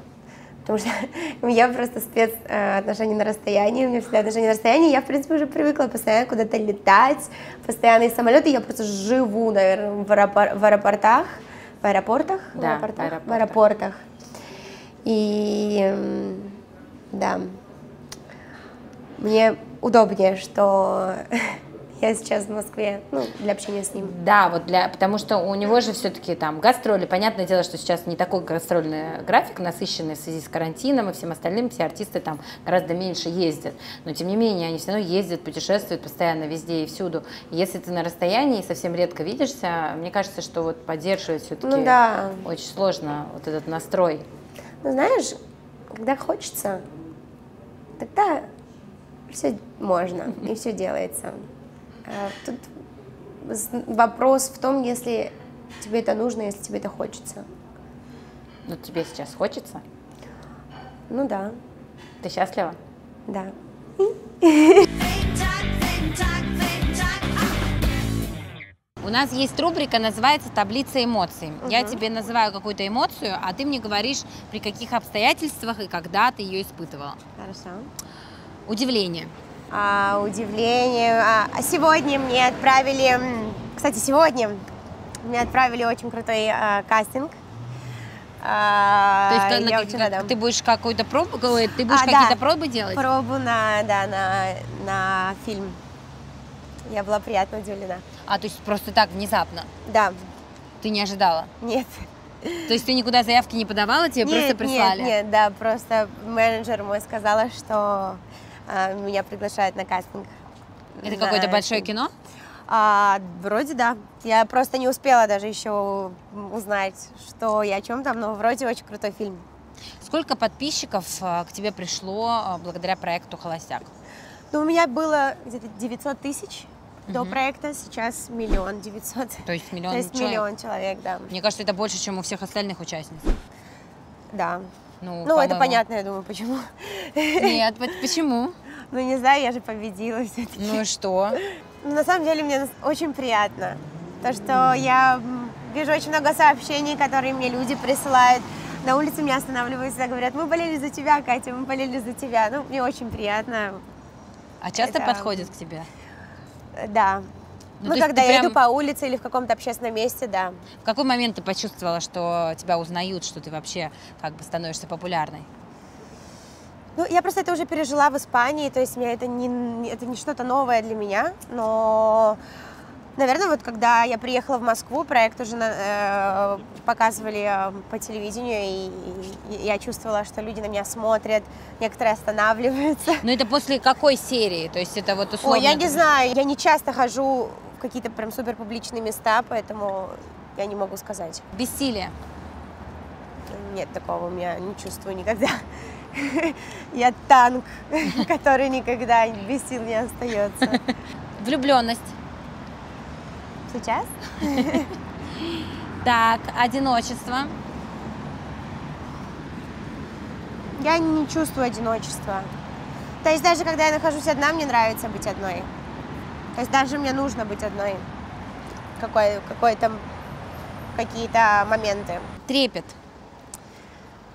B: Потому что у меня просто спец э, отношения на расстоянии, у меня всегда отношения на расстоянии, я, в принципе, уже привыкла постоянно куда-то летать, постоянные самолеты, я просто живу, наверное, в, аэропор- в аэропортах, в аэропортах, в
A: Да,
B: аэропортах,
A: в
B: в аэропортах. И, да, мне удобнее, что я сейчас в Москве, ну, для общения с ним.
A: Да, вот для, потому что у него же все-таки там гастроли. Понятное дело, что сейчас не такой гастрольный график, насыщенный в связи с карантином и всем остальным. Все артисты там гораздо меньше ездят. Но тем не менее, они все равно ездят, путешествуют постоянно везде и всюду. Если ты на расстоянии и совсем редко видишься, мне кажется, что вот поддерживать все-таки
B: Ну да.
A: очень сложно вот этот настрой.
B: Ну, знаешь, когда хочется, тогда все можно и все делается. А Тут вопрос в том, если тебе это нужно, если тебе это хочется.
A: Ну, тебе сейчас хочется?
B: Ну да,
A: Ты счастлива?
B: да.
A: У нас есть рубрика, называется «Таблица эмоций». Я тебе называю какую-то эмоцию, а ты мне говоришь, при каких обстоятельствах и когда ты ее испытывала.
B: Хорошо.
A: Удивление.
B: А, удивление. А, а сегодня мне отправили, кстати, сегодня мне отправили очень крутой а, кастинг. А,
A: То есть на-
B: очень рада.
A: ты будешь какую-то пробу, ты будешь
B: А, да.
A: какие-то пробы делать?
B: Пробу на, да, на, на фильм. Я была приятно удивлена.
A: А, то есть просто так, внезапно?
B: Да,
A: Ты не ожидала?
B: нет.
A: То есть ты никуда заявки не подавала, тебе просто прислали?
B: Нет, нет, да, просто менеджер мой сказала, что меня приглашают на кастинг.
A: Это
B: на
A: какое-то большое кино?
B: А, вроде да. Я просто не успела даже еще узнать, что и о чем там, но вроде очень крутой фильм.
A: Сколько подписчиков а, к тебе пришло а, благодаря проекту «Холостяк»?
B: Ну, у меня было где-то 900 тысяч до
A: Мгм.
B: проекта, сейчас миллион девятьсот.
A: То есть миллион
B: То есть
A: человек.
B: миллион человек, да.
A: Мне кажется, это больше, чем у всех остальных участниц.
B: Да.
A: Ну,
B: Ну, это понятно, я думаю, почему.
A: Нет, по- почему?
B: Ну, не знаю, я же победила все-таки.
A: Ну и что?
B: Ну, на самом деле мне очень приятно. То, что я вижу очень много сообщений, которые мне люди присылают. На улице меня останавливаются и говорят, мы болели за тебя, Катя, мы болели за тебя. Ну, мне очень приятно,
A: А часто
B: Это-
A: подходят к тебе?
B: да.
A: Ну,
B: Ну, когда я
A: прям-
B: иду по улице или в каком-то общественном месте, да.
A: В какой момент ты почувствовала, что тебя узнают, что ты вообще как бы становишься популярной?
B: Ну, я просто это уже пережила в Испании, то есть мне это не, это не что-то новое для меня, но, наверное, вот когда я приехала в Москву, проект уже э, показывали э, по телевидению, и, и я чувствовала, что люди на меня смотрят, некоторые останавливаются.
A: Ну это после какой серии? То есть это вот условно...
B: Ой, я не знаю, я не часто хожу в какие-то прям супер публичные места, поэтому я не могу сказать.
A: Бессилие.
B: Нет такого у меня, не чувствую никогда. Я танк, который никогда без сил не остается.
A: Влюбленность.
B: Сейчас?
A: Так, одиночество.
B: Я не чувствую одиночества. То есть даже когда я нахожусь одна, мне нравится быть одной. То есть даже мне нужно быть одной. Какой, какой-то какие-то моменты.
A: Трепет.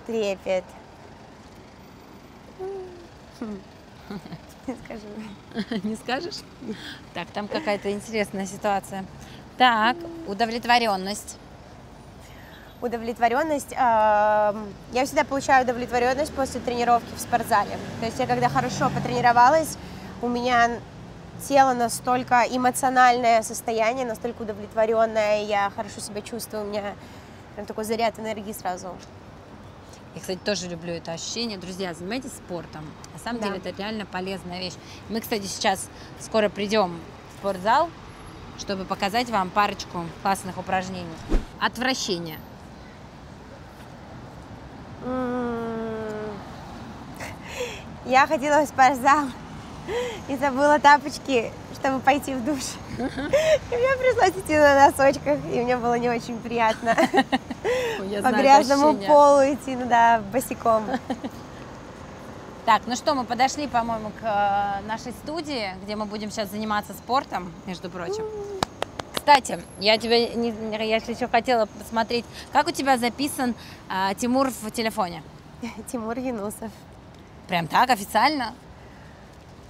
B: Трепет. Не скажу.
A: Не скажешь? Так, там какая-то интересная ситуация. Так, удовлетворенность.
B: Удовлетворенность. эм, Я всегда получаю удовлетворенность после тренировки в спортзале. То есть я когда хорошо потренировалась, у меня тело настолько эмоциональное состояние, настолько удовлетворенное, я хорошо себя чувствую, у меня прям такой заряд энергии сразу.
A: Я, кстати, тоже люблю это ощущение. Друзья, занимайтесь спортом. На самом
B: Да.
A: деле это реально полезная вещь. Мы, кстати, сейчас скоро придем в спортзал, чтобы показать вам парочку классных упражнений. Отвращение.
B: М, Я ходила в спортзал и забыла тапочки, чтобы пойти в душ. И мне пришлось идти на носочках, и мне было не очень приятно по грязному полу идти, ну да, босиком.
A: Так, ну что, мы подошли, по-моему, к э, нашей студии, где мы будем сейчас заниматься спортом, между прочим. Кстати, я тебя, не, я еще хотела посмотреть, как у тебя записан э, Тимур в телефоне?
B: Тимур Юнусов.
A: Прям так, официально?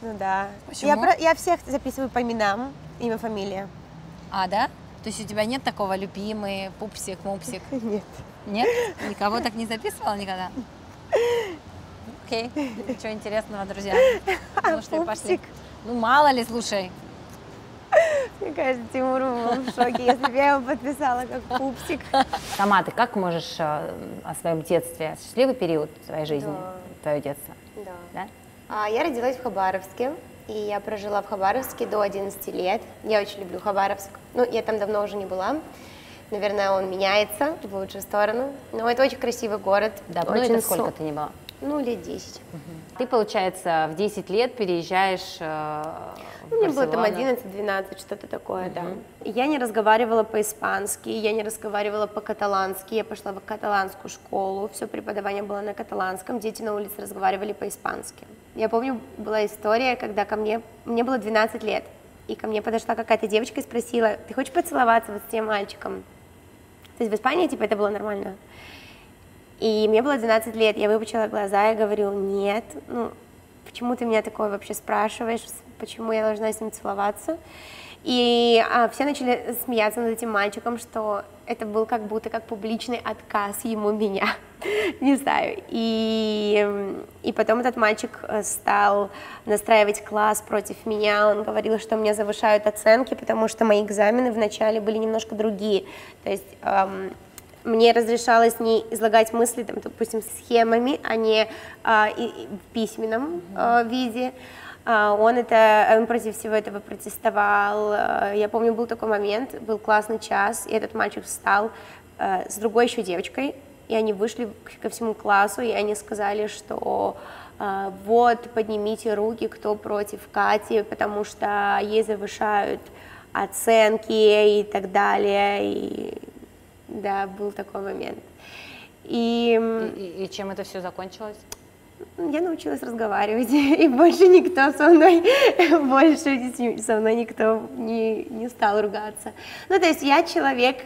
B: Ну да.
A: Почему?
B: Я, про- я всех записываю по именам, имя, фамилия.
A: А, да? То есть у тебя нет такого любимый, пупсик, мупсик?
B: Нет.
A: Нет? Никого так не записывала никогда? Окей, ничего интересного, друзья. Ну что, и пошли. Ну, мало ли, слушай.
B: Мне кажется, Тимур был в шоке, если бы я его подписала как пупсик.
A: Сама ты как можешь э, о своем детстве, счастливый период твоей жизни,
B: Да.
A: твое детство,
B: Да.
A: да?
B: А, Я родилась в Хабаровске, и я прожила в Хабаровске до 11 лет. Я очень люблю Хабаровск. Ну, я там давно уже не была. Наверное, он меняется в лучшую сторону. Но это очень красивый город.
A: Давно
B: очень
A: это сколько ты не была?
B: Ну, лет 10.
A: Ты, получается, в 10 лет переезжаешь э,
B: Ну, мне было там
A: Барселону.
B: 11-12, что-то такое, да. Я не разговаривала по-испански, я не разговаривала по-каталански, я пошла в каталанскую школу, все преподавание было на каталанском, дети на улице разговаривали по-испански. Я помню, была история, когда ко мне, мне было 12 лет, и ко мне подошла какая-то девочка и спросила, ты хочешь поцеловаться вот с тем мальчиком? То есть в Испании, типа, это было нормально. И мне было 12 лет, я выпучила глаза и говорю, нет, ну, почему ты меня такое вообще спрашиваешь, почему я должна с ним целоваться? И а, все начали смеяться над этим мальчиком, что это был как будто как публичный отказ ему меня, не знаю. И, и потом этот мальчик э, стал настраивать класс против меня, он говорил, что мне завышают оценки, потому что мои экзамены вначале были немножко другие. То есть эм, Мне разрешалось не излагать мысли, там, допустим, схемами, а не а, и, и в письменном а, виде. А, он это, он против всего этого протестовал. А, Я помню, был такой момент, был классный час, и этот мальчик встал а, с другой еще девочкой, и они вышли ко всему классу, и они сказали, что а, вот, поднимите руки, кто против Кати, потому что ей завышают оценки и так далее. И да, был такой момент. И
C: И, и чем это все закончилось?
B: Я научилась разговаривать, и больше никто со мной, больше со мной никто не, не стал ругаться. Ну, то есть я человек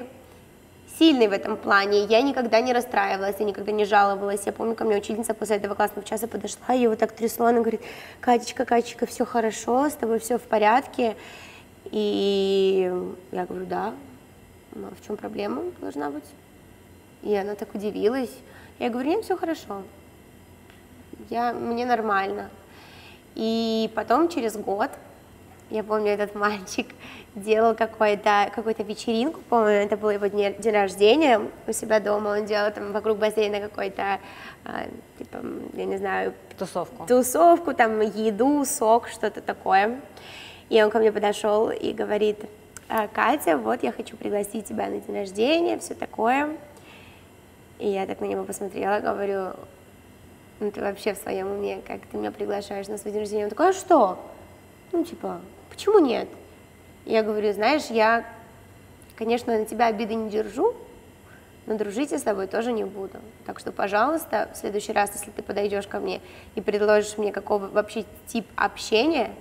B: сильный в этом плане, я никогда не расстраивалась, я никогда не жаловалась. Я помню, ко мне учительница после этого классного часа подошла, и вот так трясло, она говорит, Катечка, Катечка, все хорошо, с тобой все в порядке? И я говорю, да, ну, а в чем проблема должна быть? И она так удивилась. Я говорю, нет, все хорошо я, мне нормально. И потом, через год, я помню, этот мальчик делал какой-то, какую-то вечеринку, по-моему, это был его день, день рождения у себя дома, он делал там вокруг бассейна какой-то, а, типа, я не знаю,
C: Тусовку.
B: тусовку, там, еду, сок, что-то такое. И он ко мне подошел и говорит, «А, Катя, вот я хочу пригласить тебя на день рождения, все такое. И я так на него посмотрела, говорю, ну ты вообще в своем уме, как ты меня приглашаешь на свой день рождения? Он такой, а что? Ну, типа, почему нет? Я говорю, знаешь, я, конечно, на тебя обиды не держу, но дружить я с тобой тоже не буду. Так что, пожалуйста, в следующий раз, если ты подойдешь ко мне и предложишь мне какого вообще тип общения,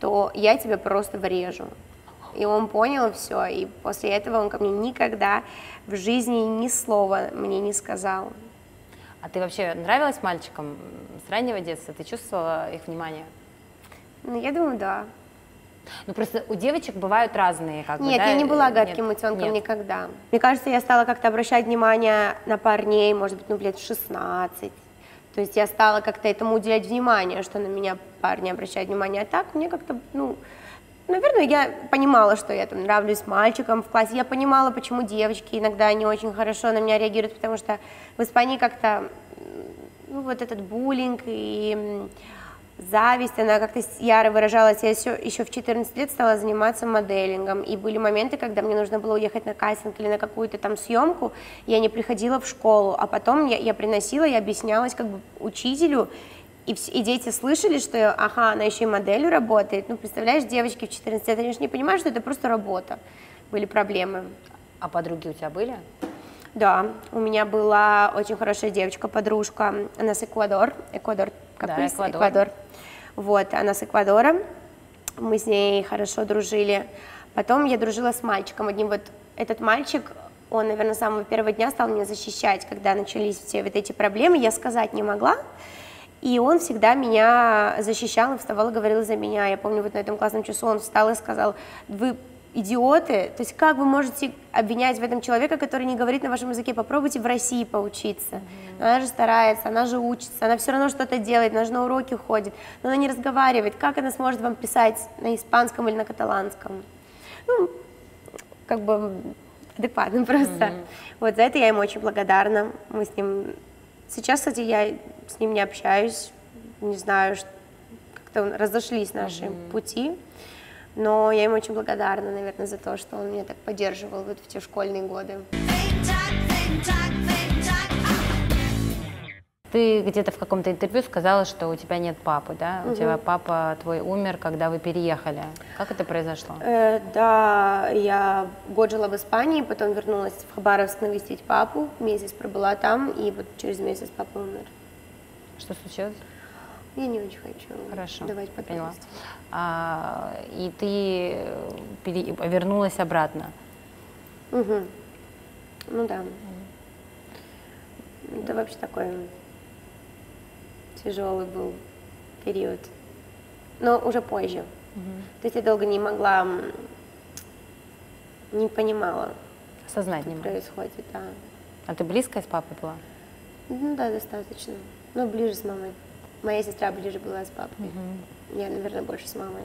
B: то я тебя просто врежу. И он понял все, и после этого он ко мне никогда в жизни ни слова мне не сказал.
C: А ты вообще нравилась мальчикам с раннего детства? Ты чувствовала их внимание?
B: Ну, я думаю, да.
C: Ну просто у девочек бывают разные, как бы,
B: Нет,
C: да?
B: я не была
C: Нет,
B: гадким утенком
C: нет.
B: никогда. Мне кажется, я стала как-то обращать внимание на парней, может быть, ну, лет в 16. То есть я стала как-то этому уделять внимание, что на меня парни обращают внимание. А так мне как-то, ну, наверное, я понимала, что я там нравлюсь мальчикам в классе. Я понимала, почему девочки иногда не очень хорошо на меня реагируют, потому что в Испании как-то, ну, вот этот буллинг и зависть, она как-то яро выражалась. Я еще, еще в 14 лет стала заниматься моделингом, и были моменты, когда мне нужно было уехать на кастинг или на какую-то там съемку, я не приходила в школу, а потом я, я приносила и объяснялась как бы учителю, и, и дети слышали, что, ага, она еще и моделью работает. Ну, представляешь, девочки в 14 лет, они же не понимают, что это просто работа. Были проблемы.
C: А подруги у тебя были?
B: Да, у меня была очень хорошая девочка, подружка, она с Эквадор, Эквадор, как
C: Да,
B: правильно?
C: Эквадор.
B: Вот, она с Эквадора, мы с ней хорошо дружили. Потом я дружила с мальчиком одним, вот этот мальчик, он, наверное, с самого первого дня стал меня защищать, когда начались все вот эти проблемы, я сказать не могла, и он всегда меня защищал вставал и говорил за меня. Я помню, вот на этом классном часу он встал и сказал, вы идиоты, то есть как вы можете обвинять в этом человека, который не говорит на вашем языке, попробуйте в России поучиться. Она же старается, она же учится, она все равно что-то делает, она же на уроки ходит, но она не разговаривает, как она сможет вам писать на испанском или на каталанском? Ну, как бы адекватно просто. Вот за это я ему очень благодарна. Мы с ним... Сейчас, кстати, я с ним не общаюсь, не знаю, как-то разошлись наши пути, но я ему очень благодарна, наверное, за то, что он меня так поддерживал вот в те школьные годы.
C: Ты где-то в каком-то интервью сказала, что у тебя нет папы, да? У тебя папа твой умер, когда вы переехали. Как это произошло?
B: Э, да, я год жила в Испании, потом вернулась в Хабаровск навестить папу, месяц пробыла там, и вот через месяц папа умер.
C: Что случилось?
B: Я не очень хочу
C: Хорошо,
B: давать
C: поняла.
B: подробности.
C: А, и ты э, пере- вернулась обратно.
B: Мгм. Ну да. Это вообще такой тяжелый был период. Но уже позже. То есть я долго не могла, не понимала,
C: Осознать
B: что
C: не могла.
B: происходит. Да.
C: А ты близкая с папой была?
B: Ну да, достаточно. Но ближе с мамой. Моя сестра ближе была с папой. Я, наверное, больше с мамой.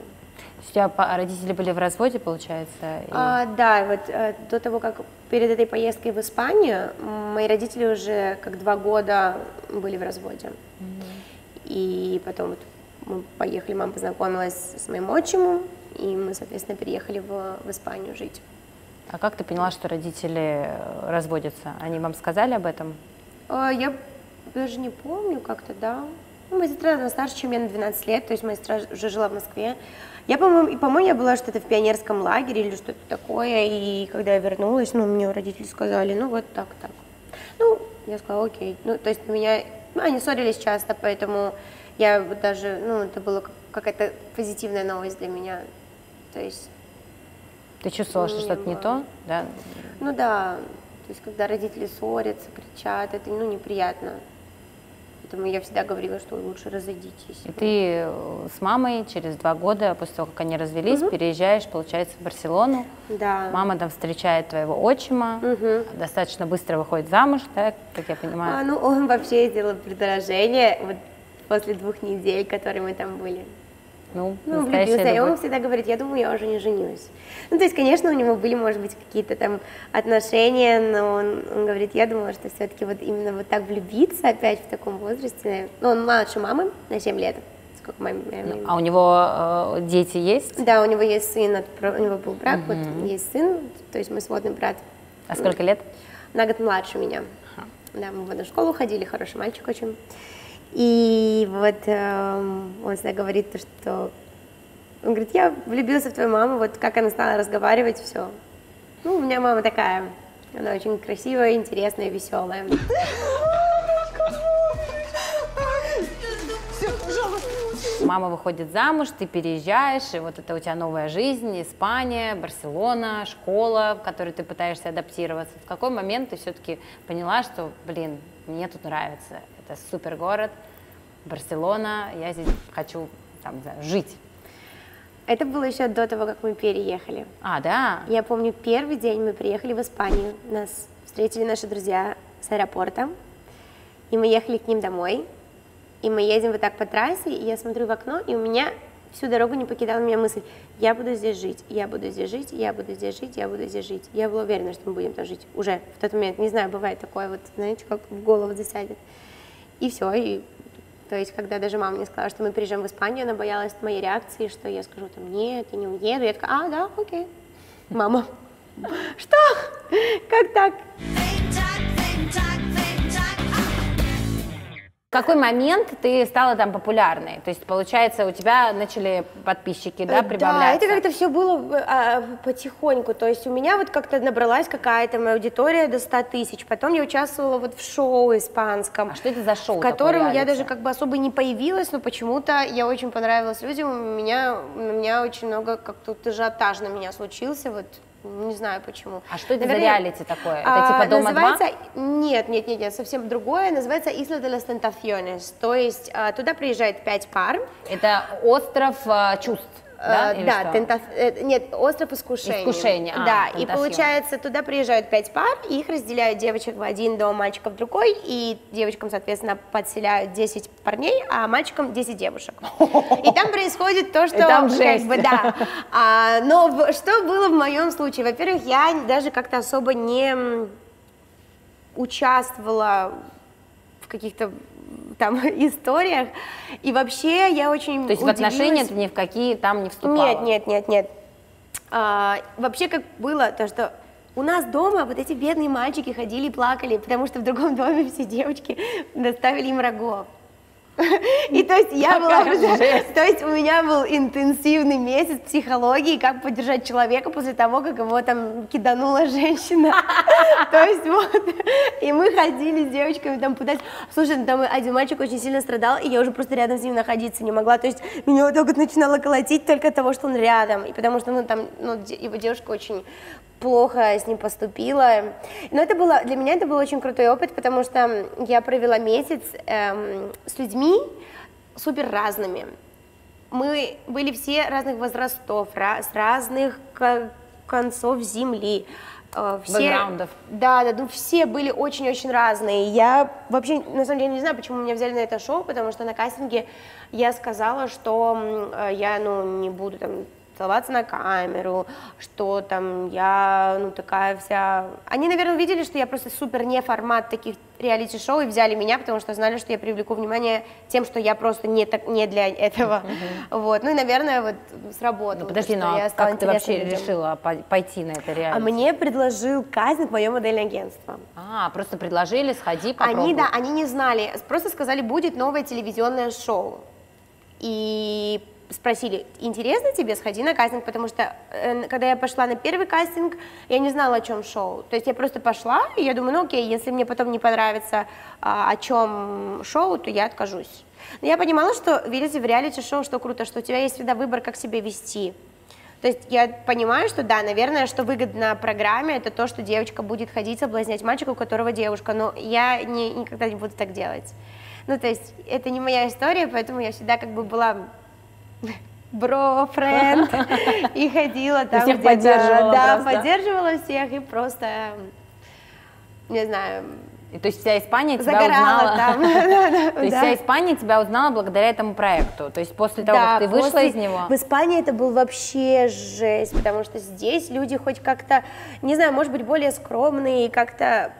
A: У тебя родители были в разводе, получается? и-
B: А, да, вот э, до того, как перед этой поездкой в Испанию, мои родители уже как два года были в разводе. И потом вот мы поехали, мама познакомилась с моим отчимом, и мы, соответственно, переехали в, в Испанию жить.
A: А как ты поняла, что родители э, разводятся? Они вам сказали об этом?
B: А, Я даже не помню как-то, да. Ну, моя сестра она старше, чем я на 12 лет, то есть моя сестра уже жила в Москве. Я, по-моему, и, по-моему, я была что-то в пионерском лагере или что-то такое, и когда я вернулась, ну, мне родители сказали, ну, вот так, так. Ну, я сказала, окей. Ну, то есть у меня, ну, они ссорились часто, поэтому я даже, ну, это была как- какая-то позитивная новость для меня. То есть
A: Ты чувствовала, что
B: Не
A: что-то не
B: было.
A: то? Да?
B: ну да, то есть когда родители ссорятся, кричат, это ну неприятно. Поэтому я всегда говорила, что лучше разойдитесь.
A: И ты э, с мамой через два года, после того, как они развелись, переезжаешь, получается, в Барселону.
B: Да.
A: Мама там встречает твоего отчима,
B: Мгм.
A: достаточно быстро выходит замуж, так, как я понимаю.
B: А, ну он вообще сделал предложение вот после двух недель, которые мы там были.
A: Ну,
B: Ну, влюбился, и он
A: любовь.
B: всегда говорит, я думаю, я уже не женюсь. Ну, то есть, конечно, у него были, может быть, какие-то там отношения, но он, он говорит, я думала, что все-таки вот именно вот так влюбиться опять в таком возрасте. Ну, он младше мамы на 7 лет, сколько маме.
A: Ну, А у него э, дети есть?
B: Да, у него есть сын, от, у него был брак, вот есть сын, то есть мы сводный брат.
A: А сколько лет?
B: На год младше меня. Да, мы в одну школу ходили, хороший мальчик очень. И вот эм, он всегда говорит, то, что... Он говорит, я влюбился в твою маму, вот как она стала разговаривать, все. Ну, у меня мама такая, она очень красивая, интересная, веселая.
A: Мама выходит замуж, ты переезжаешь, и вот это у тебя новая жизнь, Испания, Барселона, школа, в которой ты пытаешься адаптироваться. В какой момент ты все-таки поняла, что, блин, мне тут нравится, это супер город, Барселона, я здесь хочу там, знаю, жить.
B: Это было еще до того, как мы переехали.
A: А, да?
B: Я помню, первый день мы приехали в Испанию, нас встретили наши друзья с аэропорта, и мы ехали к ним домой, и мы едем вот так по трассе, и я смотрю в окно, и у меня всю дорогу не покидала меня мысль, я буду здесь жить, я буду здесь жить, я буду здесь жить, я буду здесь жить. Я была уверена, что мы будем там жить уже в тот момент. Не знаю, бывает такое вот, знаете, как в голову засядет. И все, и то есть, когда даже мама мне сказала, что мы приезжаем в Испанию, она боялась моей реакции, что я скажу там, нет, я не уеду. Я такая, а, да, окей. Мама, что? Как так?
A: В какой момент ты стала там популярной? То есть, получается, у тебя начали подписчики, да,
B: Э,
A: прибавляться?
B: Да, это как-то все было а, потихоньку. То есть у меня вот как-то набралась какая-то моя аудитория до 100 тысяч. Потом я участвовала вот в шоу испанском.
A: А что это за шоу
B: В котором я даже как бы особо не появилась, но почему-то я очень понравилась людям. У меня, у меня очень много как-то ажиотаж на меня случился. Вот не знаю почему.
A: А что это за
B: Наверное,
A: реалити такое? Это
B: а,
A: типа Дома 2?
B: называется, Нет, нет, нет, нет, совсем другое. Называется Isla de las Tentaciones. То есть а, туда приезжает пять пар.
A: Это остров а, чувств, да?
B: Э,
A: или
B: да, тента- э, нет, остров искушения.
A: Искушения, а,
B: да, и получается, туда приезжают пять пар, их разделяют девочек в один дом, мальчиков в другой, и девочкам, соответственно, подселяют 10 парней, а мальчикам 10 девушек. И там происходит то, что...
A: И там
B: как
A: жесть.
B: бы, да. А, но что было в моем случае? Во-первых, я даже как-то особо не участвовала в каких-то там историях, и вообще я очень
A: То есть в отношения
B: удивилась.
A: ты ни в какие там не вступала?
B: Нет, нет, нет, нет. А, вообще как было то, что у нас дома вот эти бедные мальчики ходили и плакали, потому что в другом доме все девочки доставили им рогов. И то есть я была, то есть у меня был интенсивный месяц психологии, как поддержать человека после того, как его там киданула женщина. То есть вот, и мы ходили с девочками там пытались, слушай, ну, там один мальчик очень сильно страдал, и я уже просто рядом с ним находиться не могла, то есть меня вот так вот начинало колотить только от того, что он рядом, и потому что, ну, там, ну, его девушка очень плохо с ним поступила. Но это было, для меня это был очень крутой опыт, потому что я провела месяц эм, с людьми супер разными. Мы были все разных возрастов, ра- с разных ко- концов земли. э, все,
A: Бэкграундов.
B: Да, да, ну все были очень-очень разные. Я вообще, на самом деле, не знаю, почему меня взяли на это шоу, потому что на кастинге я сказала, что э, я, ну, не буду там целоваться на камеру, что там я, ну, такая вся... Они, наверное, увидели, что я просто супер не формат таких реалити-шоу и взяли меня, потому что знали, что я привлеку внимание тем, что я просто не, так, не для этого. Вот. Ну и, наверное, вот сработало.
A: Ну, подожди, ну
B: я
A: а как ты вообще
B: людям.
A: решила по- пойти на это реально?
B: А мне предложил кастинг мое модельное агентство.
A: А, просто предложили, сходи, попробуй.
B: Они, да, они не знали, просто сказали, будет новое телевизионное шоу. И спросили, интересно тебе, сходи на кастинг, потому что э, когда я пошла на первый кастинг, я не знала, о чем шоу. То есть я просто пошла, и я думаю, ну окей, если мне потом не понравится, а, о чем шоу, то я откажусь. Но я понимала, что, видите, в реалити-шоу, что круто, что у тебя есть всегда выбор, как себя вести. То есть я понимаю, что да, наверное, что выгодно программе, это то, что девочка будет ходить соблазнять мальчика, у которого девушка, но я не, никогда не буду так делать. Ну, то есть это не моя история, поэтому я всегда как бы была бро-френд и ходила там
A: всех
B: где-то,
A: поддерживала
B: Да,
A: просто.
B: поддерживала всех и просто, не знаю,
A: И То есть вся Испания тебя
B: загорала
A: узнала.
B: там.
A: То есть
B: да.
A: вся Испания тебя узнала благодаря этому проекту. То есть после того,
B: Да,
A: как ты вышла
B: после-
A: из него.
B: В Испании это был вообще жесть, потому что здесь люди хоть как-то, не знаю, может быть, более скромные и как-то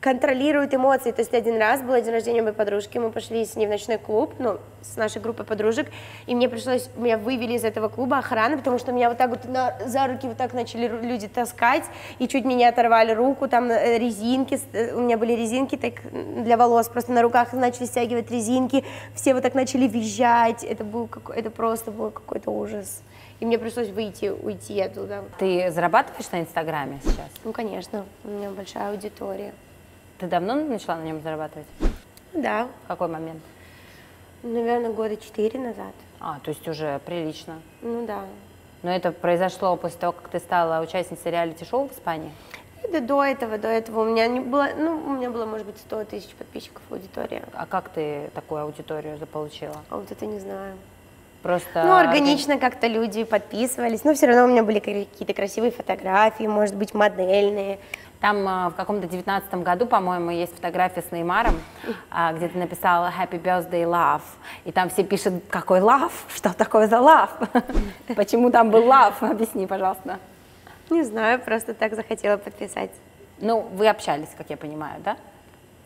B: контролируют эмоции. То есть один раз был день рождения моей подружки, мы пошли с ней в ночной клуб, ну, с нашей группой подружек, и мне пришлось, меня вывели из этого клуба охраны, потому что меня вот так вот на- за руки вот так начали люди таскать, и чуть меня оторвали руку, там э, резинки, э, у меня были резинки так, для волос, просто на руках начали стягивать резинки, все вот так начали визжать, это был какой, это просто был какой-то ужас. И мне пришлось выйти, уйти оттуда.
A: Ты зарабатываешь на Инстаграме сейчас?
B: Ну, конечно, у меня большая аудитория.
A: Ты давно начала на нем зарабатывать?
B: Да,
A: В какой момент?
B: наверное, года четыре назад.
A: А, то есть уже прилично.
B: Ну да.
A: Но это произошло после того, как ты стала участницей реалити-шоу в Испании?
B: Да до этого, до этого у меня не было, ну, у меня было, может быть, 100 тысяч подписчиков аудитория.
A: А как ты такую аудиторию заполучила?
B: А вот это не знаю.
A: Просто...
B: Ну, органично как-то люди подписывались, но все равно у меня были какие-то красивые фотографии, может быть, модельные.
A: Там а, в каком-то девятнадцатом году, по-моему, есть фотография с Неймаром, а, где ты написала «Happy birthday, love». И там все пишут «Какой love? Что такое за love?» Почему там был love? Объясни, пожалуйста.
B: Не знаю, просто так захотела подписать.
A: Ну, вы общались, как я понимаю, да?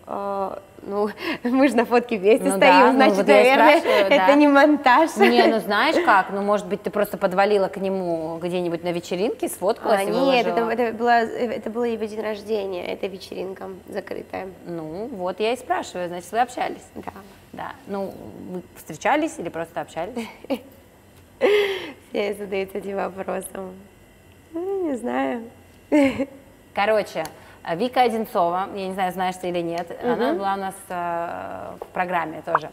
B: А, ну, мы же на фотке вместе
A: Ну
B: стоим,
A: да, ну
B: значит,
A: вот я и
B: наверное,
A: спрашиваю,
B: это
A: да.
B: не монтаж.
A: Не, ну знаешь как, ну может быть ты просто подвалила к нему где-нибудь на вечеринке, сфоткалась
B: А,
A: и
B: нет,
A: выложила?
B: это, это, было, это было его день рождения, это вечеринка закрытая.
A: Ну, вот я и спрашиваю, значит, вы общались?
B: Да.
A: Да. Ну, вы встречались или просто общались?
B: Все задают этим вопросом. Ну, не знаю.
A: Короче, Вика Одинцова, я не знаю, знаешь ты или нет, она была у нас э, в программе тоже.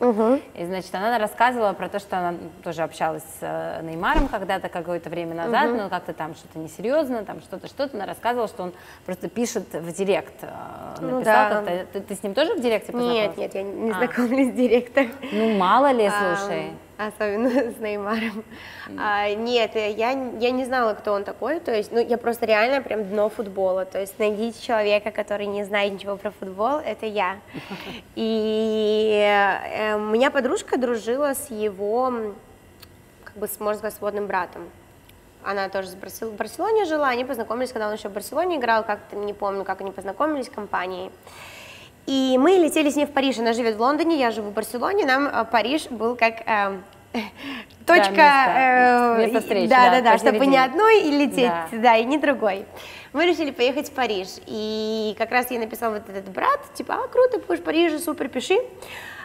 A: И, значит, она рассказывала про то, что она тоже общалась с э, Неймаром когда-то, какое-то время назад, но как-то там что-то несерьезно, там что-то, что-то. Она рассказывала, что он просто пишет в директ. э,
B: Ну
A: написал
B: да.
A: как-то. Ты, ты с ним тоже в директе познакомилась?
B: Нет, нет, я не
A: А.
B: знакомлюсь с директором.
A: Ну, мало ли,
B: А,
A: слушай.
B: Особенно с Неймаром. А, нет, э, я, я не знала, кто он такой. То есть, ну, я просто реально прям дно футбола. То есть найдите человека, который не знает ничего про футбол, это я. И э, у меня подружка дружила с его, как бы, с, можно сказать, сводным братом. Она тоже в Барселоне жила, они познакомились, когда он еще в Барселоне играл, как-то не помню, как они познакомились в компании. И мы летели с ней в Париж. Она живет в Лондоне, я живу в Барселоне. Нам э, Париж был как э, точка...
A: место-
B: э,
A: место встречи,
B: Да,
A: да,
B: да, да, чтобы не одной и лететь,
A: Да.
B: да, и не другой. Мы решили поехать в Париж. И как раз ей написал вот этот брат, типа, а, круто, будешь в Париже, супер, пиши.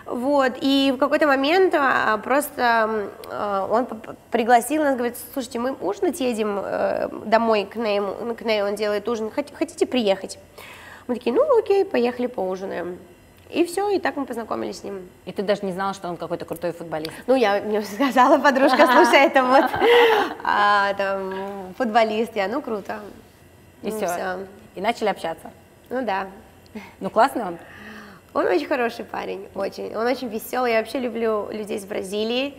B: Вот, и в какой-то момент а, просто а, он пригласил нас, говорит, слушайте, мы ужинать едем э, домой к Нею, к Нею, он делает ужин, Хот- хотите приехать? Мы такие, ну окей, поехали поужинаем. И все, и так мы познакомились с ним.
A: И ты даже не знала, что он какой-то крутой футболист.
B: Ну, я мне сказала подружка, слушай, это вот а, там, футболист, я, ну круто.
A: И
B: Ну,
A: все. И начали общаться.
B: Ну да.
A: Ну, классный он.
B: Он очень хороший парень, очень. Он очень веселый. Я вообще люблю людей из Бразилии.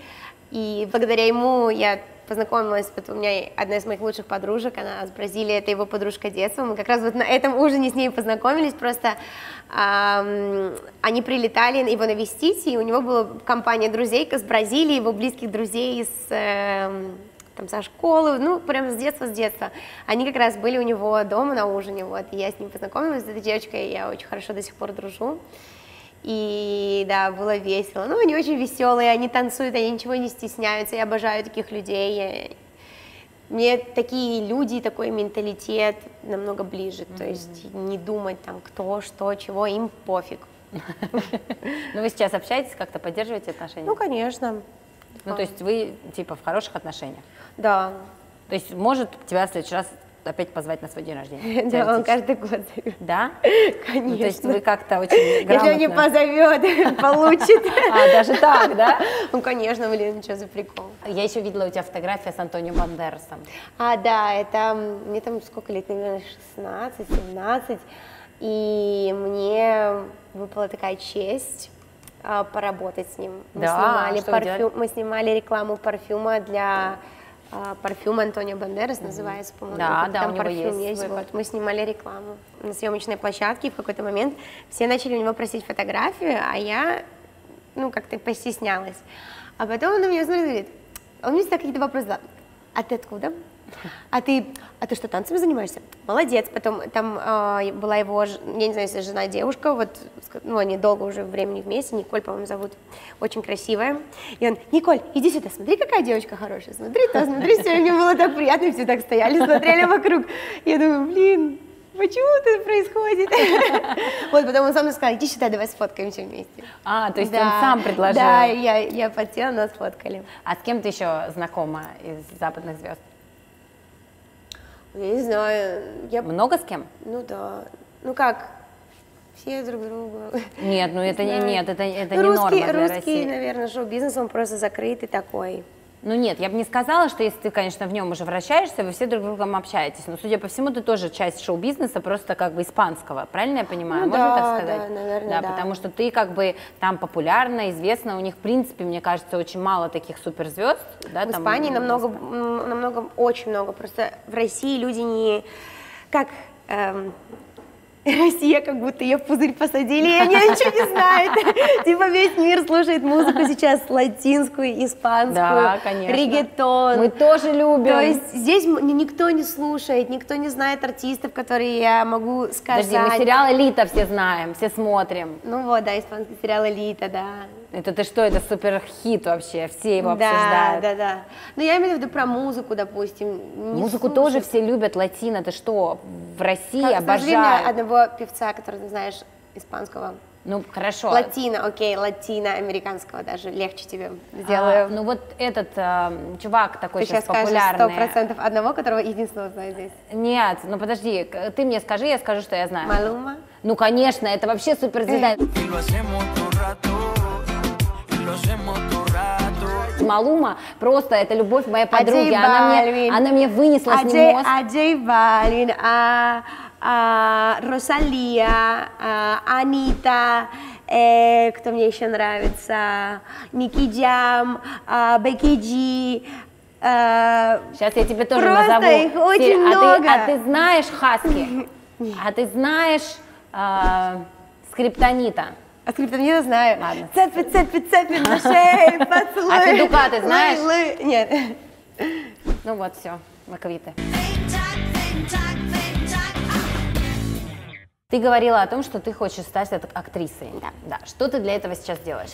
B: И благодаря ему я познакомилась, вот у меня одна из моих лучших подружек, она с Бразилии, это его подружка детства, мы как раз вот на этом ужине с ней познакомились, просто эм, они прилетали его навестить, и у него была компания друзей с Бразилии, его близких друзей из... Э, там, со школы, ну, прям с детства, с детства. Они как раз были у него дома на ужине, вот, и я с ним познакомилась, с этой девочкой, я очень хорошо до сих пор дружу. И да, было весело. Ну, они очень веселые, они танцуют, они ничего не стесняются. Я обожаю таких людей. Мне такие люди, такой менталитет намного ближе. Mm-hmm. То есть не думать там кто, что, чего, им пофиг.
A: Ну, вы сейчас общаетесь, как-то поддерживаете отношения?
B: Ну, конечно.
A: Ну, то есть вы, типа, в хороших отношениях?
B: Да.
A: То есть может тебя в следующий раз опять позвать на свой день рождения?
B: Да, он каждый год зовет.
A: Да?
B: Конечно. Ну,
A: то есть вы как-то очень грамотно...
B: Если он не позовет, получит.
A: А, даже так, да?
B: Ну, конечно, блин, что за прикол.
A: Я еще видела у тебя фотография с Антонио Бандерасом.
B: А, да, это мне там сколько лет, наверное, 16, 17. И мне выпала такая честь а, поработать с ним. Мы,
A: да,
B: снимали парфюм, мы снимали рекламу парфюма для парфюм Антонио Бандерас называется, по-моему.
A: Да, да,
B: там
A: у него
B: парфюм
A: есть
B: есть. Вот, мы снимали рекламу на съемочной площадке, и в какой-то момент все начали у него просить фотографию, а я, ну, как-то постеснялась. А потом он на меня смотрит говорит, он мне всегда какие-то вопросы задал. А ты откуда? А ты, а ты что, танцами занимаешься? Молодец. Потом там э, была его, я не знаю, если жена девушка, вот, ну, они долго уже времени вместе, Николь, по-моему, зовут, очень красивая. И он, Николь, иди сюда, смотри, какая девочка хорошая, смотри, то, смотри, все, мне было так приятно, все так стояли, смотрели вокруг. Я думаю, блин, почему это происходит? Вот, потом он сам мне сказал, иди сюда, давай сфоткаемся вместе.
A: А, то есть он
B: Да,
A: сам предложил.
B: Да, я, я подсела, нас сфоткали.
A: А с кем ты еще знакома из западных звезд?
B: Я не знаю, я
A: Много с кем?
B: Ну да. Ну как? Все друг друга.
A: Нет, ну это не, нет, это, это
B: Ну,
A: не
B: русский,
A: норма для
B: русский,
A: России.
B: наверное, шоу-бизнес, он просто закрытый такой.
A: Ну нет, я бы не сказала, что если ты, конечно, в нем уже вращаешься, вы все друг с другом общаетесь. Но, судя по всему, ты тоже часть шоу-бизнеса, просто как бы испанского. Правильно я понимаю?
B: Ну
A: Можно
B: да,
A: так сказать?
B: да, наверное, да.
A: потому что ты как бы там популярна, известна. У них, в принципе, мне кажется, очень мало таких суперзвезд. Да,
B: В
A: там,
B: Испании намного, намного, очень много. Просто в России люди не... Как... эм, Россия, как будто ее в пузырь посадили, и они ничего не знают. Типа весь мир слушает музыку сейчас латинскую, испанскую,
A: Да, конечно.
B: регетон.
A: Мы тоже любим.
B: То есть здесь никто не слушает, никто не знает артистов, которые я могу сказать.
A: Подожди, мы сериал «Элита» все знаем, все смотрим.
B: Ну вот, да, испанский сериал «Элита», да.
A: Это ты что, это супер хит вообще, все его
B: да,
A: обсуждают.
B: да, да. Но я имею в виду про музыку, допустим. не
A: Музыку
B: слушают.
A: тоже все любят, латино, ты что, в России
B: Как-
A: обожают.
B: одного певца, который ты знаешь испанского.
A: Ну, хорошо.
B: Латино, окей, латино-американского даже, легче тебе
A: А,
B: сделаю.
A: ну вот этот а, чувак такой
B: ты
A: сейчас
B: сейчас скажешь
A: популярный.
B: сто процентов одного, которого единственного знаю здесь.
A: Нет, ну подожди, ты мне скажи, я скажу, что я знаю.
B: Малума.
A: Ну, конечно, это вообще суперзвезда. Малума просто это любовь моей подруги. Она мне, она мне вынесла с ним
B: Джей,
A: мост.
B: а Джей Балвин, а, а Росалия, а Анита, э, кто мне еще нравится, Ники Джам, а, Бекки Джи, а,
A: Сейчас я тебе тоже
B: Просто
A: назову.
B: их очень
A: Сири, а ты-
B: много.
A: А ты, знаешь Хаски? А ты знаешь а, Скриптонита?
B: А скриптонита знаю.
A: Ладно.
B: Цепи, цепи, цепи на шее, поцелуй.
A: А ты знаешь?
B: Лы, лы. Нет.
A: Ну вот, все, мы квиты. Ты говорила о том, что ты хочешь стать ак- актрисой.
B: Да.
A: да. Что ты для этого сейчас делаешь?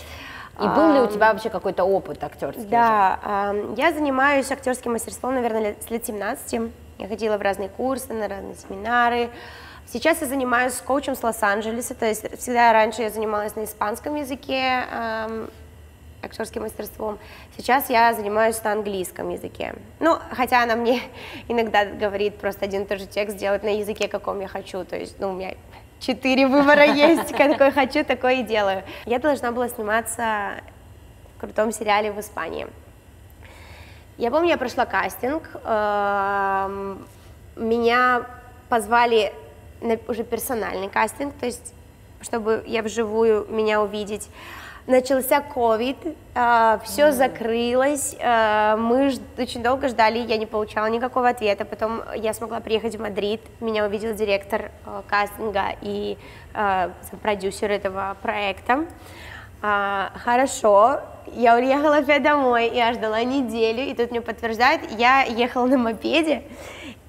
A: И был ли у тебя вообще какой-то опыт актерский?
B: Да, ам, я занимаюсь актерским мастерством, наверное, с лет 17. Я ходила в разные курсы, на разные семинары. Сейчас я занимаюсь коучем с Лос-Анджелеса, то есть всегда раньше я занималась на испанском языке ам, актерским мастерством. Сейчас я занимаюсь на английском языке. Ну, хотя она мне иногда говорит просто один и тот же текст делать на языке, каком я хочу. То есть, ну, у меня четыре выбора есть, какой хочу, такой и делаю. Я должна была сниматься в крутом сериале в Испании. Я помню, я прошла кастинг, эм, меня позвали уже персональный кастинг, то есть чтобы я вживую меня увидеть. начался ковид, все закрылось, а, мы очень долго ждали, я не получала никакого ответа, потом я смогла приехать в Мадрид, меня увидел директор а, кастинга и а, продюсер этого проекта. А, хорошо, я уехала опять домой, я ждала неделю, и тут мне подтверждают, я ехала на мопеде,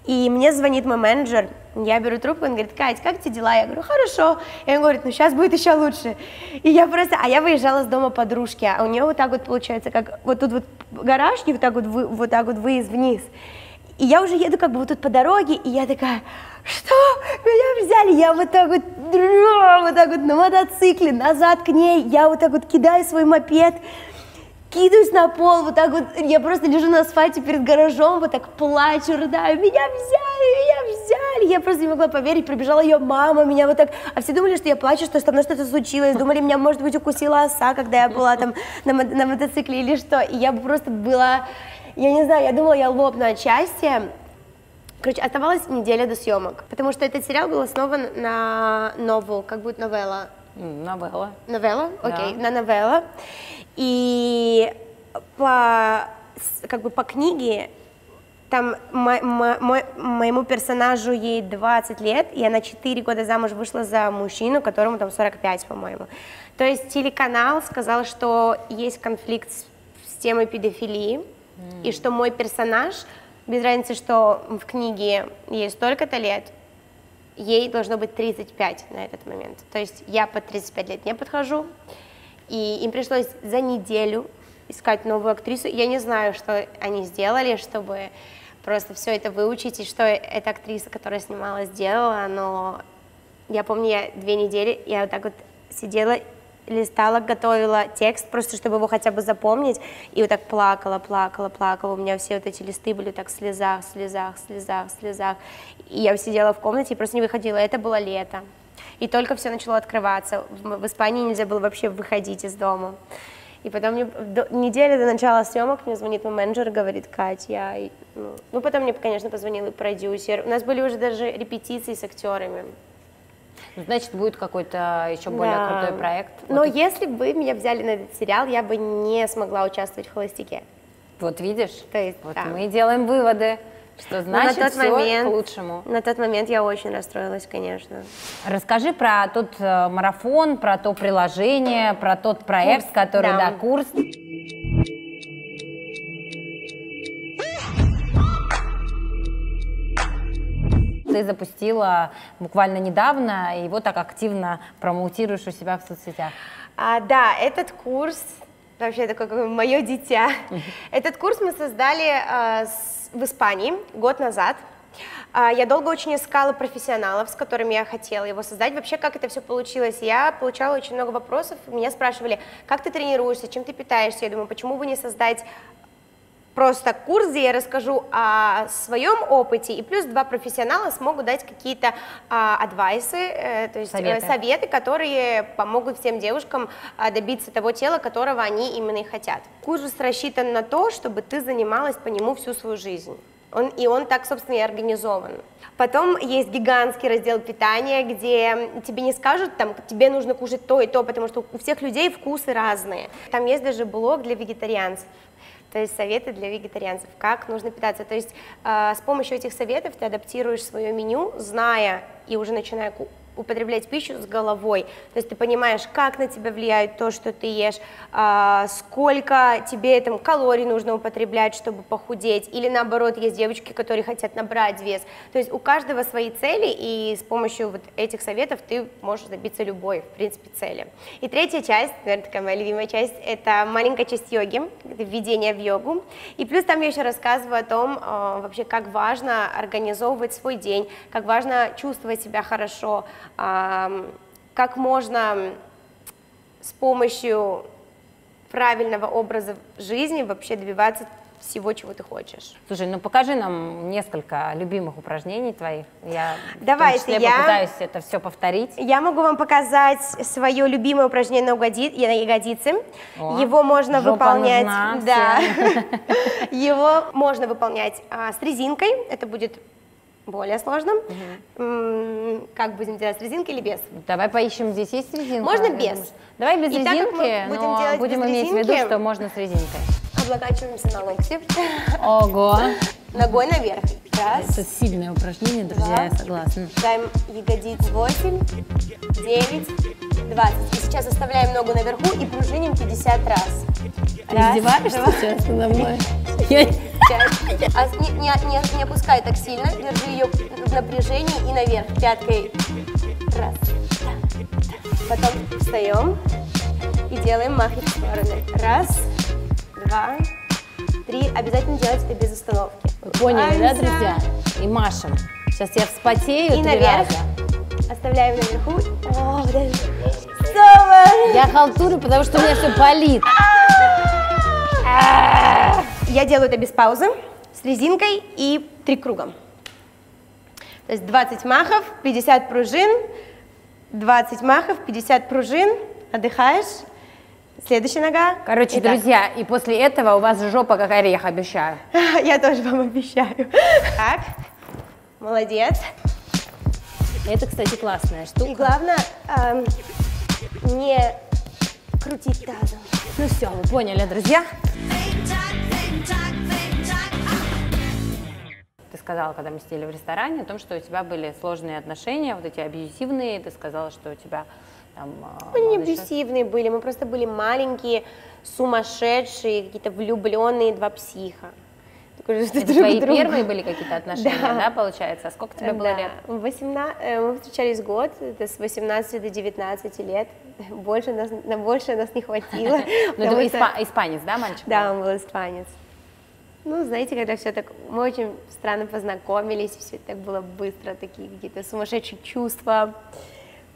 B: и мне звонит мой менеджер, я беру трубку, он говорит, Кать, как тебе дела? Я говорю, хорошо. И он говорит, ну сейчас будет еще лучше. И я просто, а я выезжала с дома подружки, а у нее вот так вот получается, как вот тут вот гараж, и вот так вот, вы- вот так вот выезд вниз. И я уже еду как бы вот тут по дороге, и я такая, что? Меня взяли, я вот так вот, вот так вот на мотоцикле, назад к ней, я вот так вот кидаю свой мопед, кидаюсь на пол, вот так вот, я просто лежу на асфальте перед гаражом, вот так плачу, рыдаю, меня взяли, меня взяли, я просто не могла поверить, прибежала ее мама, меня вот так, а все думали, что я плачу, что со мной что-то случилось, думали, меня, может быть, укусила оса, когда я была там на, мо- на мотоцикле или что, и я просто была, я не знаю, я думала, я лопну от счастья, Короче, оставалась неделя до съемок, потому что этот сериал был основан на новел, как будет новелла,
A: Новелла.
B: Новелла,
A: Да.
B: окей, на новелла. И по, как бы по книге там моему персонажу ей 20 лет, и она 4 года замуж вышла за мужчину, которому там 45, по-моему. То есть телеканал сказал, что есть конфликт с, с темой педофилии, и что мой персонаж, без разницы, что в книге ей столько-то лет, ей должно быть 35 на этот момент. То есть я под 35 лет не подхожу, и им пришлось за неделю искать новую актрису. Я не знаю, что они сделали, чтобы просто все это выучить, и что эта актриса, которая снимала, сделала, но я помню, я две недели, я вот так вот сидела, листала, готовила текст, просто чтобы его хотя бы запомнить, и вот так плакала, плакала, плакала. У меня все вот эти листы были так в слезах, слезах, слезах, слезах. И я сидела в комнате и просто не выходила. Это было лето. И только все начало открываться. В, Испании нельзя было вообще выходить из дома. И потом мне до- неделю до начала съемок мне звонит мой менеджер говорит, Кать, я... Ну, ну, потом мне, конечно, позвонил и продюсер. У нас были уже даже репетиции с актерами.
A: Ну, Значит, будет какой-то еще более
B: Да.
A: крутой проект.
B: Но
A: Вот,
B: если бы меня взяли на этот сериал, я бы не смогла участвовать в «Холостяке».
A: вот видишь?
B: То есть,
A: вот
B: да.
A: мы делаем выводы, что
B: Но
A: значит
B: на тот
A: все
B: момент,
A: к лучшему.
B: На тот момент я очень расстроилась, конечно.
A: Расскажи про тот э, марафон, про то приложение, про тот проект,
B: Курс,
A: который,
B: да.
A: да, курс. Ты запустила буквально недавно, и его так активно промоутируешь у себя в соцсетях.
B: А, да, этот курс, вообще такое мое дитя, этот курс мы создали а, с- в Испании год назад. А, Я долго очень искала профессионалов, с которыми я хотела его создать. Вообще, как это все получилось? Я получала очень много вопросов. Меня спрашивали, как ты тренируешься, чем ты питаешься. Я думаю, почему бы не создать просто курс, где я расскажу о своем опыте, и плюс два профессионала смогут дать какие-то а, адвайсы, э, то есть э,
A: Советы.
B: советы, которые помогут всем девушкам а, добиться того тела, которого они именно и хотят. Курс рассчитан на то, чтобы ты занималась по нему всю свою жизнь. Он, и он так, собственно, и организован. Потом есть гигантский раздел питания, где тебе не скажут, там, тебе нужно кушать то и то, потому что у всех людей вкусы разные. Там есть даже блок для вегетарианцев. То есть советы для вегетарианцев, как нужно питаться. То есть э, с помощью этих советов ты адаптируешь свое меню, зная и уже начиная употреблять пищу с головой. То есть ты понимаешь, как на тебя влияет то, что ты ешь, а, сколько тебе там калорий нужно употреблять, чтобы похудеть, или наоборот, есть девочки, которые хотят набрать вес. То есть у каждого свои цели, и с помощью вот этих советов ты можешь добиться любой, в принципе, цели. И третья часть, наверное, такая моя любимая часть, это маленькая часть йоги, введение в йогу. И плюс там я еще рассказываю о том, э, вообще, как важно организовывать свой день, как важно чувствовать себя хорошо, как можно с помощью правильного образа жизни вообще добиваться всего, чего ты хочешь.
A: Слушай, ну покажи нам несколько любимых упражнений твоих. Я
B: Давайте,
A: в том числе
B: я-
A: попытаюсь это все повторить.
B: Я могу вам показать свое любимое упражнение на, угоди- на ягодицы.
A: О,
B: Его можно выполнять,
A: нужна
B: да, его можно выполнять а, с резинкой. Это будет более сложным. М, Как будем делать, с резинкой или без?
C: Давай поищем, здесь есть резинка?
B: Можно без.
C: Давай без
B: И
C: резинки,
B: будем
C: но
B: делать
C: будем
B: без
C: иметь в виду,
B: резинки-
C: что можно с резинкой.
B: Облокачиваемся на локти.
C: Ого!
B: Ногой наверх. Раз.
C: Это сильное упражнение, друзья, я согласна.
B: Ставим ягодиц 8, 9, 20. И сейчас оставляем ногу наверху и пружиним 50 раз. Раз, два,
C: сейчас надо мной? Я...
B: А не, не, не- не опускай так сильно, держи ее в напряжении и наверх пяткой. Раз. Потом встаем и делаем махи в стороны. Раз, два, три. Обязательно делать это без остановки.
C: Вы поняли, да, друзья? И машем. Сейчас я вспотею
B: И
C: три
B: наверх.
C: раза.
B: Оставляем наверху. О, подожди.
C: Я халтурю, потому что у меня все болит.
B: Я делаю это без паузы, с резинкой и три круга. То есть 20 махов, 50 пружин, 20 махов, 50 пружин, отдыхаешь, следующая нога.
C: Короче,
B: Итак,
C: друзья, и после этого у вас жопа как орех, обещаю.
B: Я тоже вам обещаю. Так, молодец.
C: Это, кстати, классная штука.
B: И главное, эм, не крутить тазом.
C: Ну все, вы поняли, друзья? Ты сказала, когда мы сидели в ресторане, о том, что у тебя были сложные отношения, вот эти абьюсивные. Ты сказала, что у тебя там... а,
B: Мы не абьюсивные были, мы просто были маленькие, сумасшедшие, какие-то влюбленные два психа.
C: Это
B: друг
C: твои
B: другу.
C: первые были какие-то отношения,
B: Да.
C: да, получается? А сколько тебе было
B: Да.
C: лет?
B: 18, э, мы встречались год, это с 18 до 19 лет. Больше нас, на больше нас не хватило.
C: Ну, испа- испанец, да, мальчик?
B: Да, он был испанец. Ну, знаете, когда все так, мы очень странно познакомились, все так было быстро, такие какие-то сумасшедшие чувства.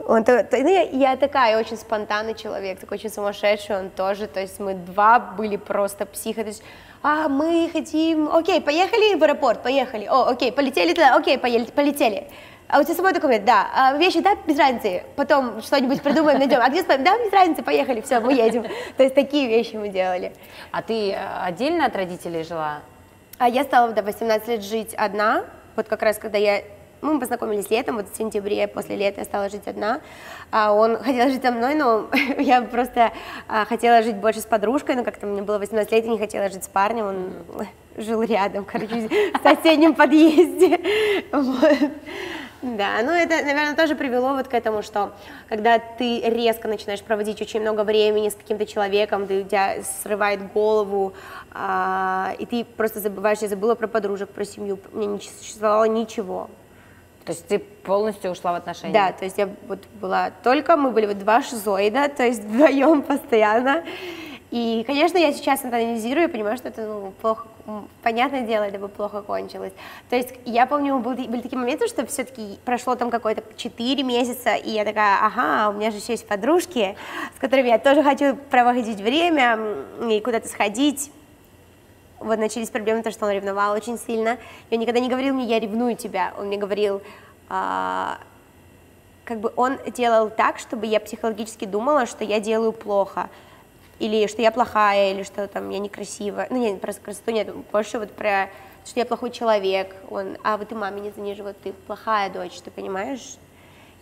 B: Он, та- та- ну, я, я такая очень спонтанный человек, такой очень сумасшедший, он тоже, то есть мы два были просто психо, то есть, а, мы хотим, окей, поехали в аэропорт, поехали, о, окей, полетели туда, окей, поели- полетели. А у тебя с собой документ? Да. А вещи, да, без разницы. Потом что-нибудь придумаем, найдем. А где спать? Да, без разницы, поехали, все, мы едем. То есть такие вещи мы делали.
C: А ты э, отдельно от родителей жила?
B: А я стала до 18 лет жить одна. Вот как раз когда я... Мы познакомились летом, вот в сентябре, после лета я стала жить одна. А он хотел жить со мной, но я просто а, хотела жить больше с подружкой, но как-то мне было 18 лет, и не хотела жить с парнем, он жил рядом, короче, в соседнем подъезде. Вот. Да, ну это, наверное, тоже привело вот к этому, что когда ты резко начинаешь проводить очень много времени с каким-то человеком, ты, у тебя срывает голову, а, и ты просто забываешь, я забыла про подружек, про семью, у меня не существовало ничего.
C: То есть ты полностью ушла в отношения?
B: Да, то есть я вот была только, мы были вот два шизоида, то есть вдвоем постоянно. И, конечно, я сейчас это анализирую и понимаю, что это ну, плохо, понятное дело, это бы плохо кончилось. То есть я помню, был- были такие моменты, что все-таки прошло там какое-то 4 месяца, и я такая, ага, у меня же еще есть подружки, с которыми я тоже хочу проводить время и куда-то сходить. Вот начались проблемы, то, что он ревновал очень сильно. И он никогда не говорил мне, я ревную тебя. Он мне говорил, а, как бы он делал так, чтобы я психологически думала, что я делаю плохо, или что я плохая, или что там я некрасивая. Ну, нет, про красоту нет, больше вот про что я плохой человек. Он, а вот ты маме не заниживай, ты плохая дочь, ты понимаешь?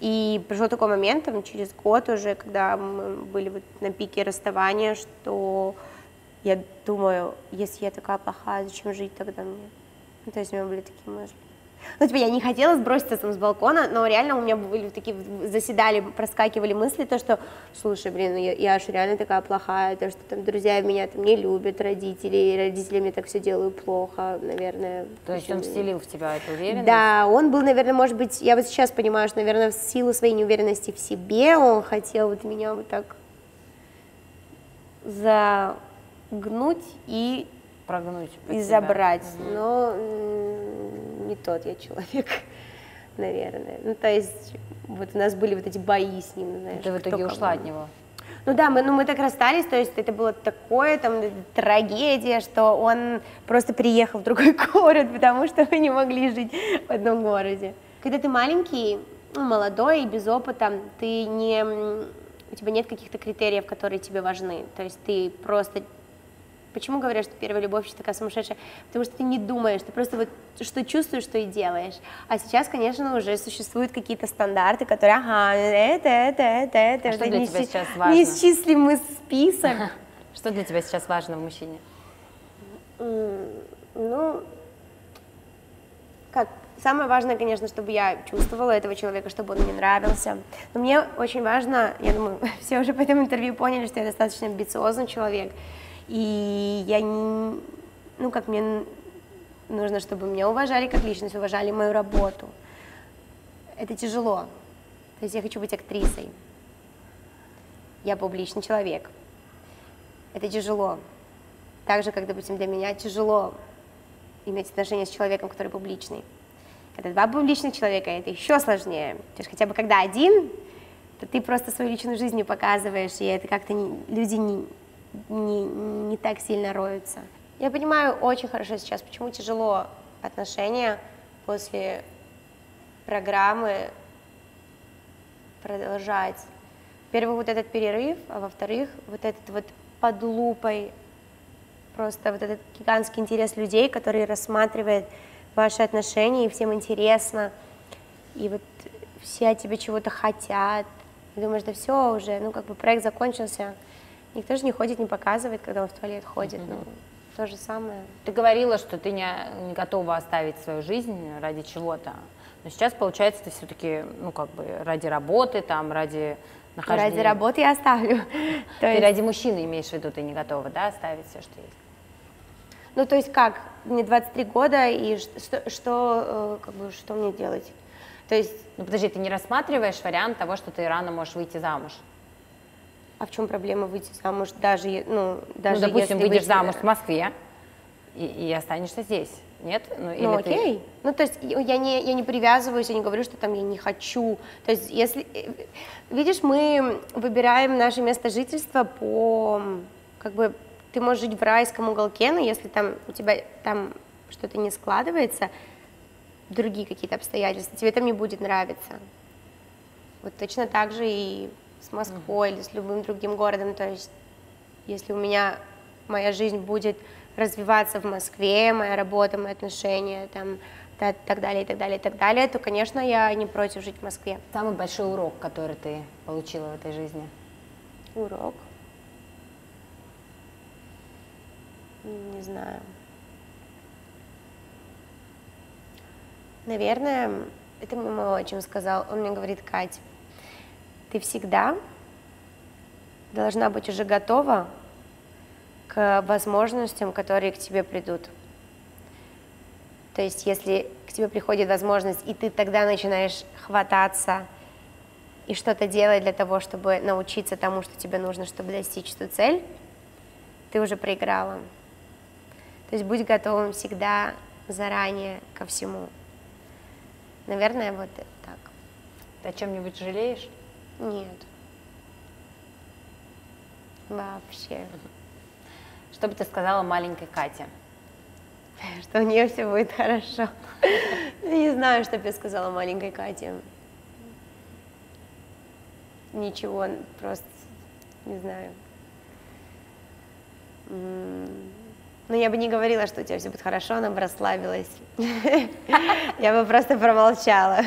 B: И пришел такой момент, там, через год уже, когда мы были вот на пике расставания, что я думаю, если я такая плохая, зачем жить тогда мне? Ну, то есть у меня были такие мысли. Ну, типа, я не хотела сброситься там с балкона, но реально у меня были такие, заседали, проскакивали мысли, то, что, слушай, блин, ну я, я же реально такая плохая, то, что там друзья меня там не любят, родители, родители мне так все делают плохо, наверное.
C: То есть он вселил в тебя эту уверенность?
B: Да, он был, наверное, может быть, я вот сейчас понимаю, что, наверное, в силу своей неуверенности в себе он хотел вот меня вот так загнуть и,
C: Прогнуть
B: и забрать. Но м, не тот я человек, наверное. Ну, то есть, вот у нас были вот эти бои с ним, знаешь.
C: Ты в итоге
B: кого.
C: ушла от него?
B: Ну да, мы, ну, мы так расстались, то есть это было такое, там, трагедия, что он просто приехал в другой город, потому что мы не могли жить в одном городе. Когда ты маленький, ну, молодой и без опыта, ты не, у тебя нет каких-то критериев, которые тебе важны, то есть ты просто почему говорят, что первая любовь еще такая сумасшедшая? Потому что ты не думаешь, ты просто вот что чувствуешь, что и делаешь. А сейчас, конечно, уже существуют какие-то стандарты, которые, ага, это, это, это, это.
C: А что для тебя сейчас важно?
B: Неисчислимый список.
C: Что для тебя сейчас важно в мужчине?
B: Ну, как, самое важное, конечно, чтобы я чувствовала этого человека, чтобы он мне нравился. Но мне очень важно, я думаю, все уже по этому интервью поняли, что я достаточно амбициозный человек. И я не, ну, как мне нужно, чтобы меня уважали как личность, уважали мою работу. Это тяжело. То есть я хочу быть актрисой. Я публичный человек. Это тяжело. Так же, как, допустим, для меня тяжело иметь отношения с человеком, который публичный. Когда два публичных человека, это еще сложнее. То есть хотя бы когда один, то ты просто свою личную жизнь не показываешь, и это как-то не- люди не, не, не так сильно роются. Я понимаю очень хорошо сейчас, почему тяжело отношения после программы продолжать. Во-первых, вот этот перерыв, а во-вторых, вот этот вот под лупой просто вот этот гигантский интерес людей, которые рассматривают ваши отношения, и всем интересно, и вот все от тебя чего-то хотят. Думаешь, да все уже, ну как бы проект закончился, никто же не ходит, не показывает, когда он в туалет ходит, ну то же самое.
C: Ты говорила, что ты не, не готова оставить свою жизнь ради чего-то. Но сейчас, получается, ты все-таки, ну, как бы, ради работы, там, ради нахождения...
B: Ради работы я оставлю.
C: Ты
B: есть-
C: ради мужчины имеешь в виду, ты не готова, да, оставить все, что есть?
B: Ну, то есть как? Мне 23 года, и что, что, э, как бы, что мне делать? То есть,
C: Ну, подожди, ты не рассматриваешь вариант того, что ты рано можешь выйти замуж?
B: А в чем проблема выйти замуж, даже, е- ну, даже
C: ну, допустим,
B: если
C: выйдешь
B: выйти-
C: замуж в Москве и, и останешься здесь, нет? Ну, или
B: Ну,
C: ты-
B: окей. Ну, то есть я я не, я не привязываюсь, я не говорю, что там я не хочу. То есть если... э, Видишь, мы выбираем наше место жительства по... Как бы ты можешь жить в райском уголке, но если там у тебя там что-то не складывается, другие какие-то обстоятельства, тебе там не будет нравиться. Вот точно так же и с Москвой или с любым другим городом. То есть если у меня моя жизнь будет развиваться в Москве, моя работа, мои отношения, там, та- так далее, и так далее, и так далее, то, конечно, я не против жить в Москве.
C: Самый большой урок, который ты получила в этой жизни?
B: Урок. Не знаю. Наверное, это мне мой отчим сказал. Он мне говорит, Кать, ты всегда должна быть уже готова к возможностям, которые к тебе придут. То есть, если к тебе приходит возможность, и ты тогда начинаешь хвататься и что-то делать для того, чтобы научиться тому, что тебе нужно, чтобы достичь эту цель, ты уже проиграла. То есть будь готовым всегда заранее ко всему. Наверное, вот так.
C: Ты о чем-нибудь жалеешь?
B: Нет. Вообще.
C: Что бы ты сказала маленькой Кате?
B: Что у нее все будет хорошо. Не знаю, что бы я сказала маленькой Кате. Ничего, просто не знаю. М, Ну, я бы не говорила, что у тебя все будет хорошо, она бы расслабилась. Я бы просто промолчала.